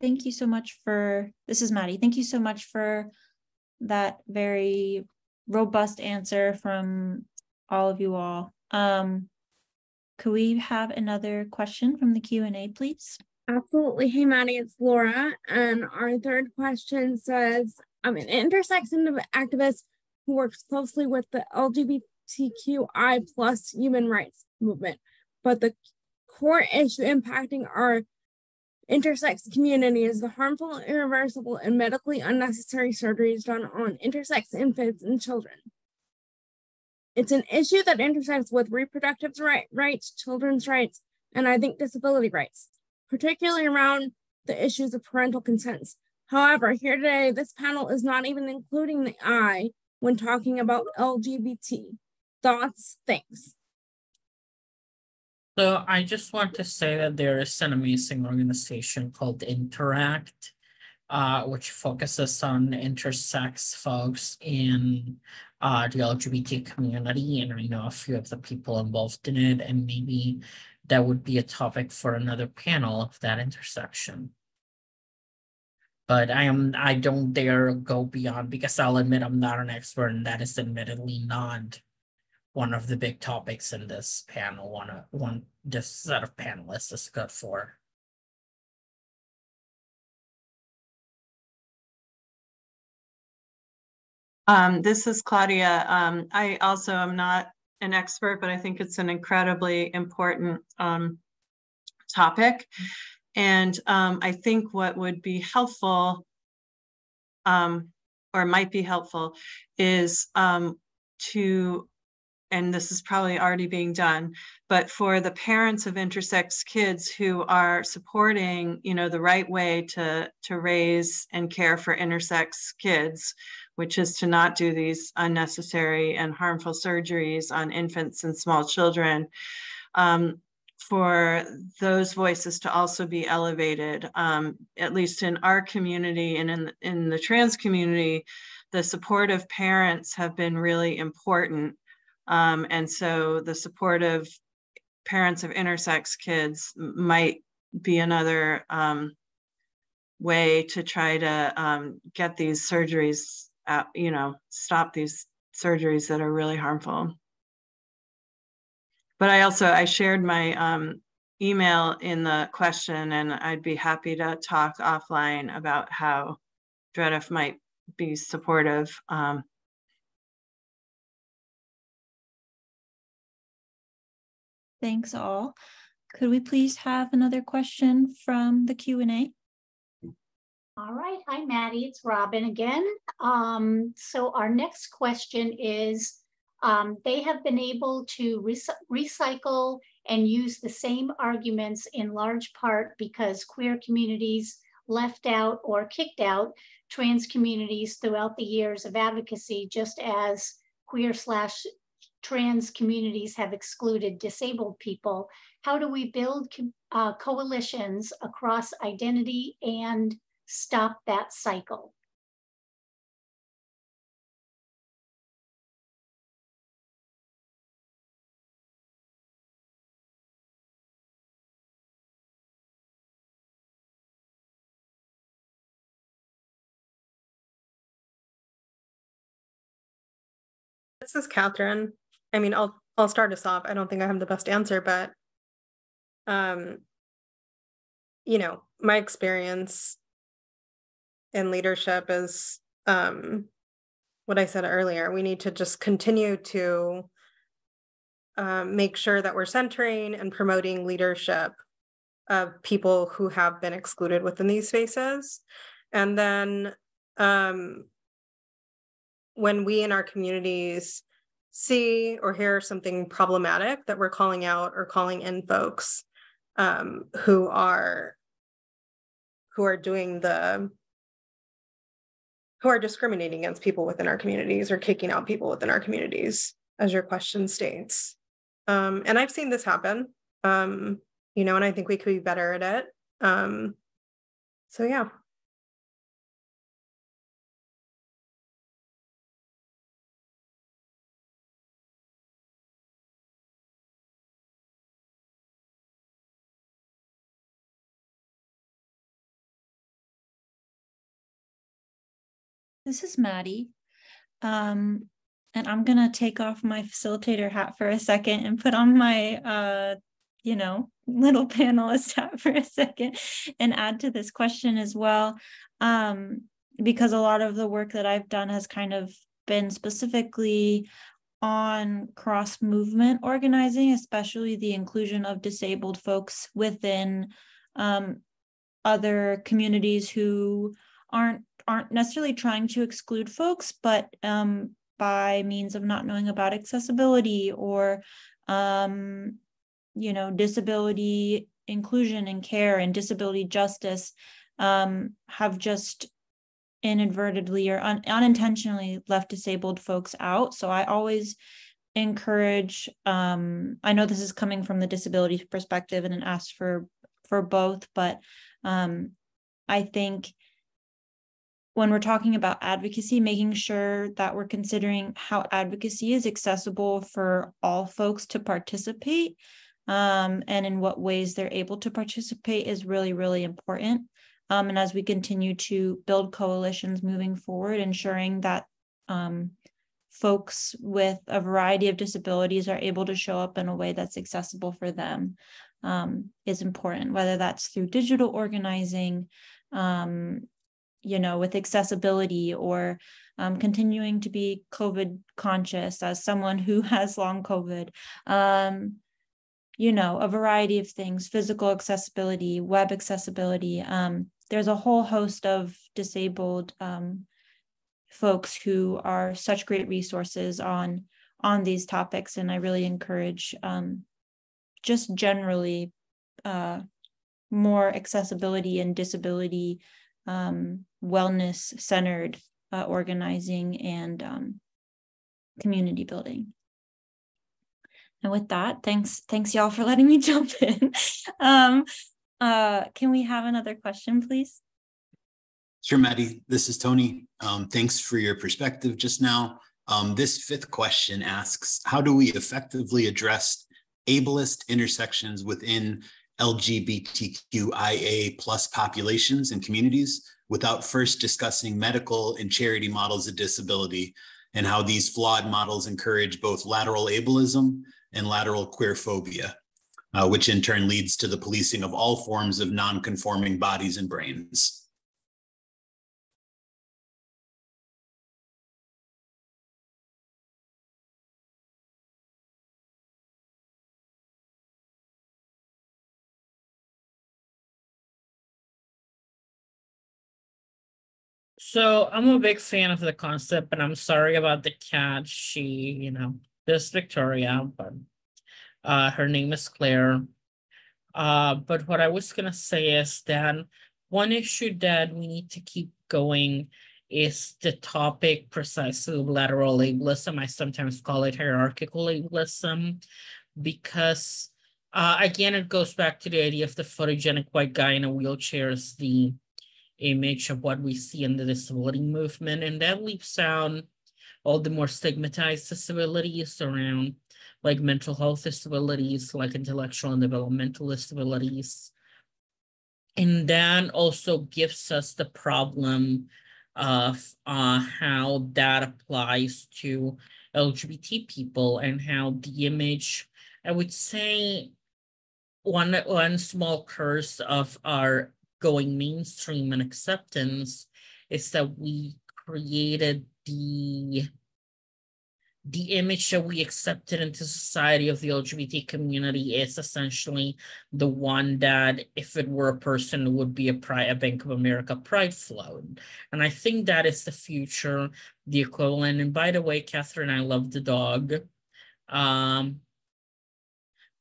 Thank you so much for, this is Maddie. Thank you so much for that very robust answer from all of you all. Um, could we have another question from the Q&A, please? Absolutely. Hey, Maddie, it's Laura. And our third question says, I'm an intersection activist who works closely with the LGBTQI plus human rights movement. But the core issue impacting our intersex community is the harmful, irreversible, and medically unnecessary surgeries done on intersex infants and children. It's an issue that intersects with reproductive right, rights, children's rights, and I think disability rights, particularly around the issues of parental consents. However, here today, this panel is not even including the I when talking about LGBT. Thoughts? Thanks. So I just want to say that there is an amazing organization called Interact, uh, which focuses on intersex folks in uh, the LGBT community. And I know a few of the people involved in it, and maybe that would be a topic for another panel of that intersection. But I am I don't dare go beyond because I'll admit I'm not an expert, and that is admittedly not one of the big topics in this panel. One of one this set of panelists is good for. Um, this is Claudia. Um, I also am not an expert, but I think it's an incredibly important um, topic. And um, I think what would be helpful um, or might be helpful is um, to, and this is probably already being done, but for the parents of intersex kids who are supporting, you know, the right way to, to raise and care for intersex kids, which is to not do these unnecessary and harmful surgeries on infants and small children. Um, for those voices to also be elevated, um, at least in our community and in, in the trans community, the support of parents have been really important. Um, and so the support of parents of intersex kids might be another um, way to try to um, get these surgeries uh, you know, stop these surgeries that are really harmful. But I also, I shared my um, email in the question and I'd be happy to talk offline about how DREDF might be supportive. Um, Thanks all. Could we please have another question from the Q&A? All right. Hi, Maddie. It's Robin again. Um, so our next question is, um, they have been able to recycle and use the same arguments in large part because queer communities left out or kicked out trans communities throughout the years of advocacy, just as queer slash trans communities have excluded disabled people. How do we build uh, coalitions across identity and stop that cycle. This is Katherine. I mean, I'll I'll start us off. I don't think I have the best answer, but um, you know, my experience in leadership is um, what I said earlier. We need to just continue to um, make sure that we're centering and promoting leadership of people who have been excluded within these spaces. And then um, when we in our communities see or hear something problematic that we're calling out or calling in folks um, who are who are doing the who are discriminating against people within our communities or kicking out people within our communities, as your question states. Um, and I've seen this happen, um, you know, and I think we could be better at it. Um, so, yeah. This is Maddie. Um, and I'm gonna take off my facilitator hat for a second and put on my uh, you know, little panelist hat for a second and add to this question as well. Um, because a lot of the work that I've done has kind of been specifically on cross movement organizing, especially the inclusion of disabled folks within um, other communities who aren't aren't necessarily trying to exclude folks, but um, by means of not knowing about accessibility or um, you know disability inclusion and care and disability justice um, have just inadvertently or un- unintentionally left disabled folks out. So I always encourage um, I know this is coming from the disability perspective and ask for for both, but um, I think when we're talking about advocacy, making sure that we're considering how advocacy is accessible for all folks to participate um, and in what ways they're able to participate is really, really important. Um, and as we continue to build coalitions moving forward, ensuring that um, folks with a variety of disabilities are able to show up in a way that's accessible for them um, is important, whether that's through digital organizing, um, you know, with accessibility or um, continuing to be COVID conscious as someone who has long COVID. Um, you know, a variety of things, physical accessibility, web accessibility. Um, there's a whole host of disabled um, folks who are such great resources on on these topics, and I really encourage um, just generally uh, more accessibility and disability um, wellness centered uh, organizing and um, community building. And with that, thanks, thanks y'all for letting me jump in. um, uh, can we have another question, please? Sure, Maddie. This is Tony. Um, thanks for your perspective just now. Um, this fifth question asks, how do we effectively address ableist intersections within LGBTQIA plus populations and communities without first discussing medical and charity models of disability and how these flawed models encourage both lateral ableism and lateral queerphobia, uh, which in turn leads to the policing of all forms of non-conforming bodies and brains. So I'm a big fan of the concept, but I'm sorry about the cat. She, you know, this Victoria, but uh, her name is Claire. Uh, but what I was gonna say is that one issue that we need to keep going is the topic precisely of lateral ableism. I sometimes call it hierarchical ableism because uh, again, it goes back to the idea of the photogenic white guy in a wheelchair as the image of what we see in the disability movement. And that leaves out all the more stigmatized disabilities around like mental health disabilities, like intellectual and developmental disabilities. And that also gives us the problem of uh, how that applies to LGBT people and how the image, I would say, one one small curse of our going mainstream and acceptance is that we created the the image that we accepted into society of the LGBT community is essentially the one that if it were a person would be a pride, a Bank of America pride float. And I think that is the future, the equivalent. And by the way, Katherine, I love the dog. Um,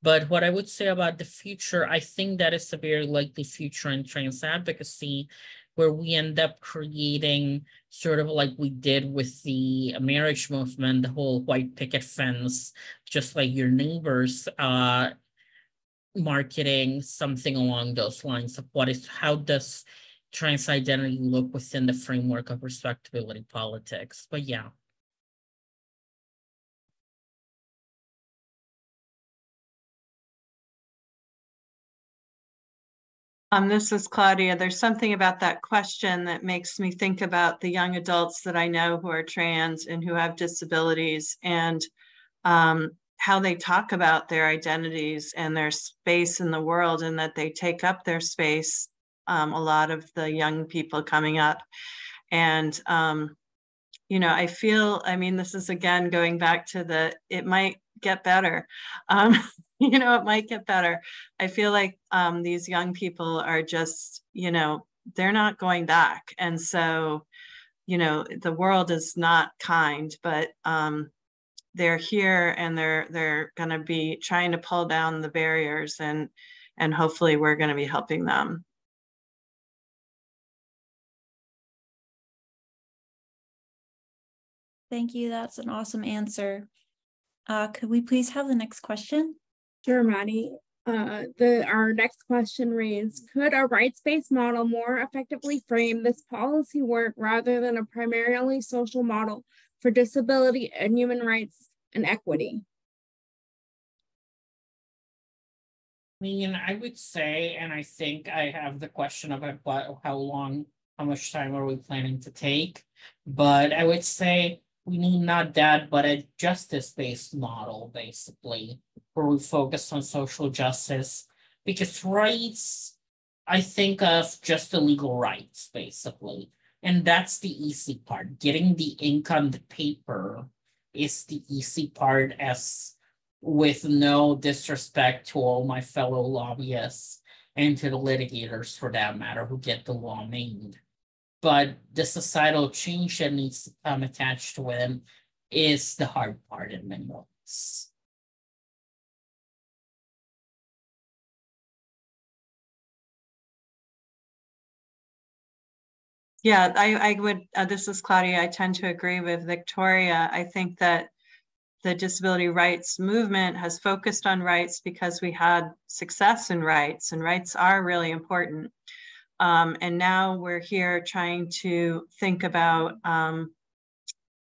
but what I would say about the future, I think that is a very likely future in trans advocacy, where we end up creating sort of like we did with the marriage movement, the whole white picket fence, just like your neighbors, uh, marketing something along those lines of what is how does trans identity look within the framework of respectability politics. But yeah. Um, this is Claudia. There's something about that question that makes me think about the young adults that I know who are trans and who have disabilities and um, how they talk about their identities and their space in the world and that they take up their space. Um, a lot of the young people coming up. And um, you know, I feel, I mean, this is again going back to the, it might get better. You know, it might get better. I feel like um, these young people are just, you know, they're not going back. And so, you know, the world is not kind, but um, they're here and they're they're going to be trying to pull down the barriers and and hopefully we're going to be helping them. Thank you. That's an awesome answer. Uh, could we please have the next question? Maddie. Uh, the our next question reads: Could a rights-based model more effectively frame this policy work rather than a primarily social model for disability and human rights and equity? I mean, I would say, and I think I have the question about what, how long, how much time are we planning to take? But I would say we need not that, but a justice-based model, basically, where we focus on social justice. Because rights, I think of just the legal rights, basically. And that's the easy part. Getting the ink on the paper is the easy part as with no disrespect to all my fellow lobbyists and to the litigators for that matter who get the law made. But the societal change that needs to come attached to it is the hard part in many ways. Yeah, I, I would, uh, this is Claudia. I tend to agree with Victoria. I think that the disability rights movement has focused on rights because we had success in rights, and rights are really important. Um, and now we're here trying to think about um,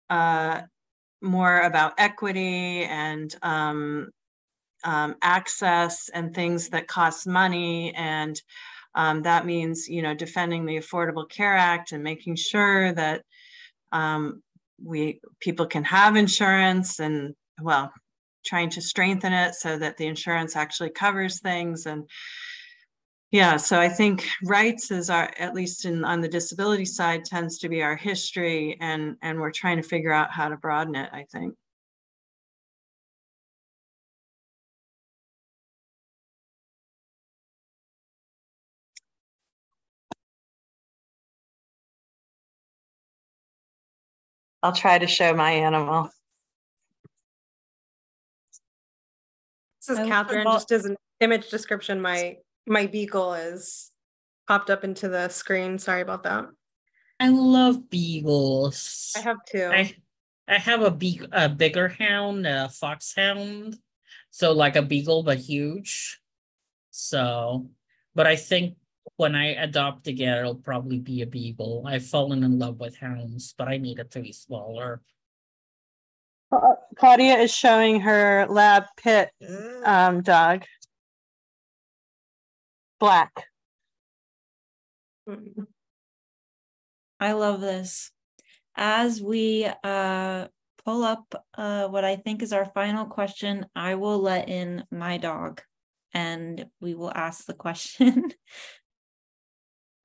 uh, more about equity and um, um access and things that cost money and um, that means, you know, defending the Affordable Care Act and making sure that um, we people can have insurance and well, trying to strengthen it so that the insurance actually covers things and yeah so i think rights is our at least in on the disability side tends to be our history and and we're trying to figure out how to broaden it i think I'll try to show my animal. This is Katherine. Just as an image description, my my beagle is popped up into the screen. Sorry about that. I love beagles. I have two. I, I have a, be- a bigger hound, a foxhound. So like a beagle, but huge. So, but I think when I adopt again, it'll probably be a beagle. I've fallen in love with hounds, but I need it to be smaller. Uh, Claudia is showing her lab pit um, dog. Black. I love this. As we uh, pull up uh, what I think is our final question, I will let in my dog and we will ask the question.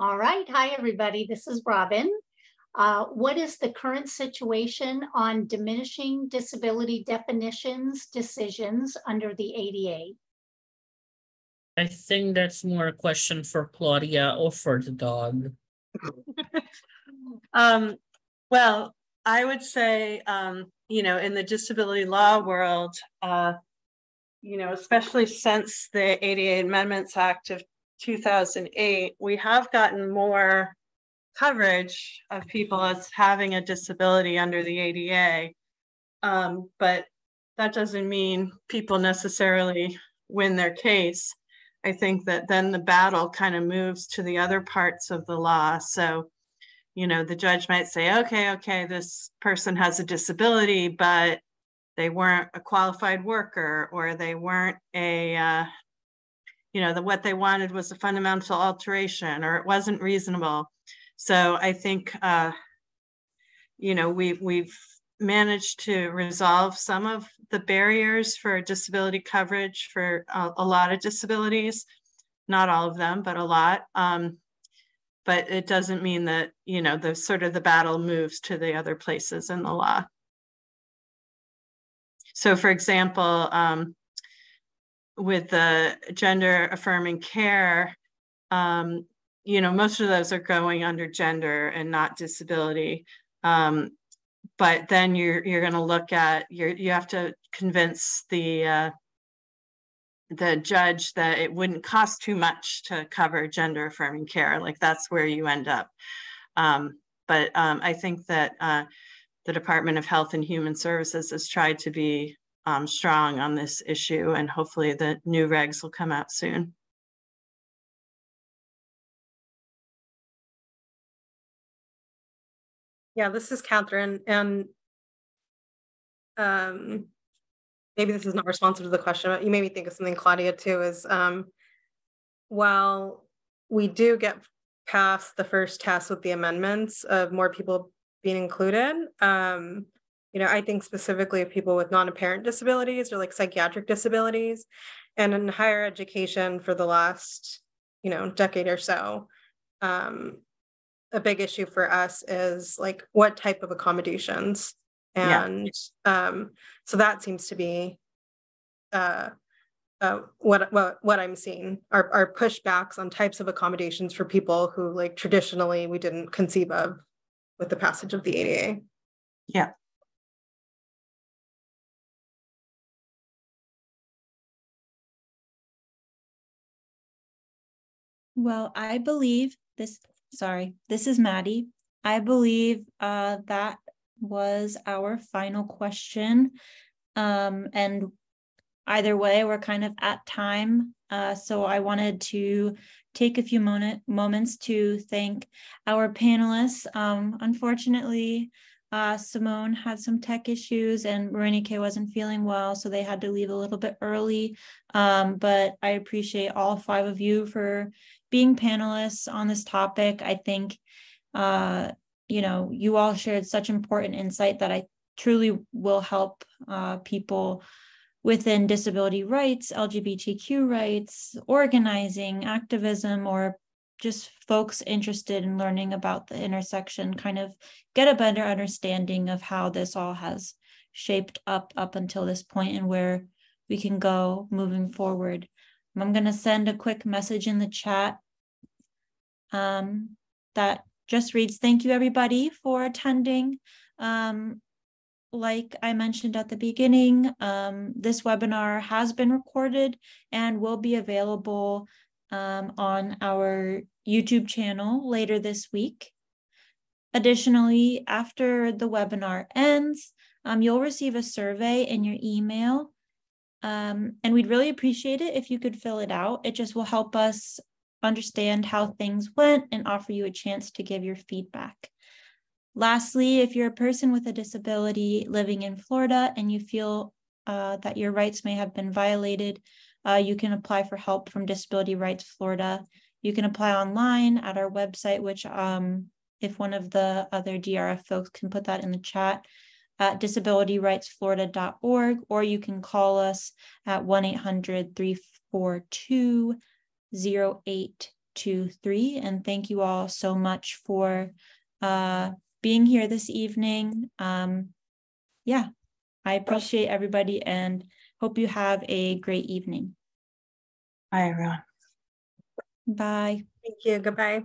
All right. Hi, everybody. This is Robin. Uh, what is the current situation on diminishing disability definitions decisions under the ADA? I think that's more a question for Claudia or for the dog. um, well, I would say, um, you know, in the disability law world, uh, you know, especially since the ADA Amendments Act of 2008, we have gotten more coverage of people as having a disability under the ADA. Um, but that doesn't mean people necessarily win their case. I think that then the battle kind of moves to the other parts of the law. So, you know, the judge might say, okay, okay, this person has a disability, but they weren't a qualified worker or they weren't a uh, you know, that what they wanted was a fundamental alteration or it wasn't reasonable. So I think, uh, you know, we, we've managed to resolve some of the barriers for disability coverage for a, a lot of disabilities, not all of them, but a lot. Um, but it doesn't mean that, you know, the sort of the battle moves to the other places in the law. So for example, um, with the gender affirming care, um, you know, most of those are going under gender and not disability. Um, but then you're you're going to look at you you have to convince the uh, the judge that it wouldn't cost too much to cover gender affirming care. Like that's where you end up. Um, but um, I think that uh, the Department of Health and Human Services has tried to be um, strong on this issue, and hopefully the new regs will come out soon. Yeah, this is Katherine, and um, maybe this is not responsive to the question, but you made me think of something, Claudia, too, is um, while we do get past the first test with the amendments of more people being included, um, you know, I think specifically of people with non-apparent disabilities or like psychiatric disabilities, and in higher education for the last, you know, decade or so, um, a big issue for us is like what type of accommodations and yeah. um so that seems to be uh uh, what what what I'm seeing are are pushbacks on types of accommodations for people who like traditionally we didn't conceive of with the passage of the ADA. Yeah. Well, I believe this sorry, this is Maddie. I believe uh, that was our final question. Um, and either way, we're kind of at time. Uh, so I wanted to take a few moment, moments to thank our panelists. Um, unfortunately, uh, Simone had some tech issues and Morénike wasn't feeling well, so they had to leave a little bit early. Um, but I appreciate all five of you for being panelists on this topic. I think, uh, you know, you all shared such important insight that I truly will help uh, people within disability rights, LGBTQ rights, organizing, activism, or just folks interested in learning about the intersection kind of get a better understanding of how this all has shaped up up until this point and where we can go moving forward. I'm going to send a quick message in the chat um, that just reads, thank you everybody for attending. Um, like I mentioned at the beginning, um, this webinar has been recorded and will be available um, on our YouTube channel later this week. Additionally, after the webinar ends, um, you'll receive a survey in your email um, and we'd really appreciate it if you could fill it out. It just will help us understand how things went and offer you a chance to give your feedback. Lastly, if you're a person with a disability living in Florida and you feel uh, that your rights may have been violated, uh, you can apply for help from Disability Rights Florida. You can apply online at our website, which um, if one of the other DRF folks can put that in the chat, at disabilityrightsflorida.org, or you can call us at 1 800 342 0823. And thank you all so much for uh, being here this evening. Um, yeah, I appreciate everybody and hope you have a great evening. Bye, everyone. Bye. Thank you. Goodbye.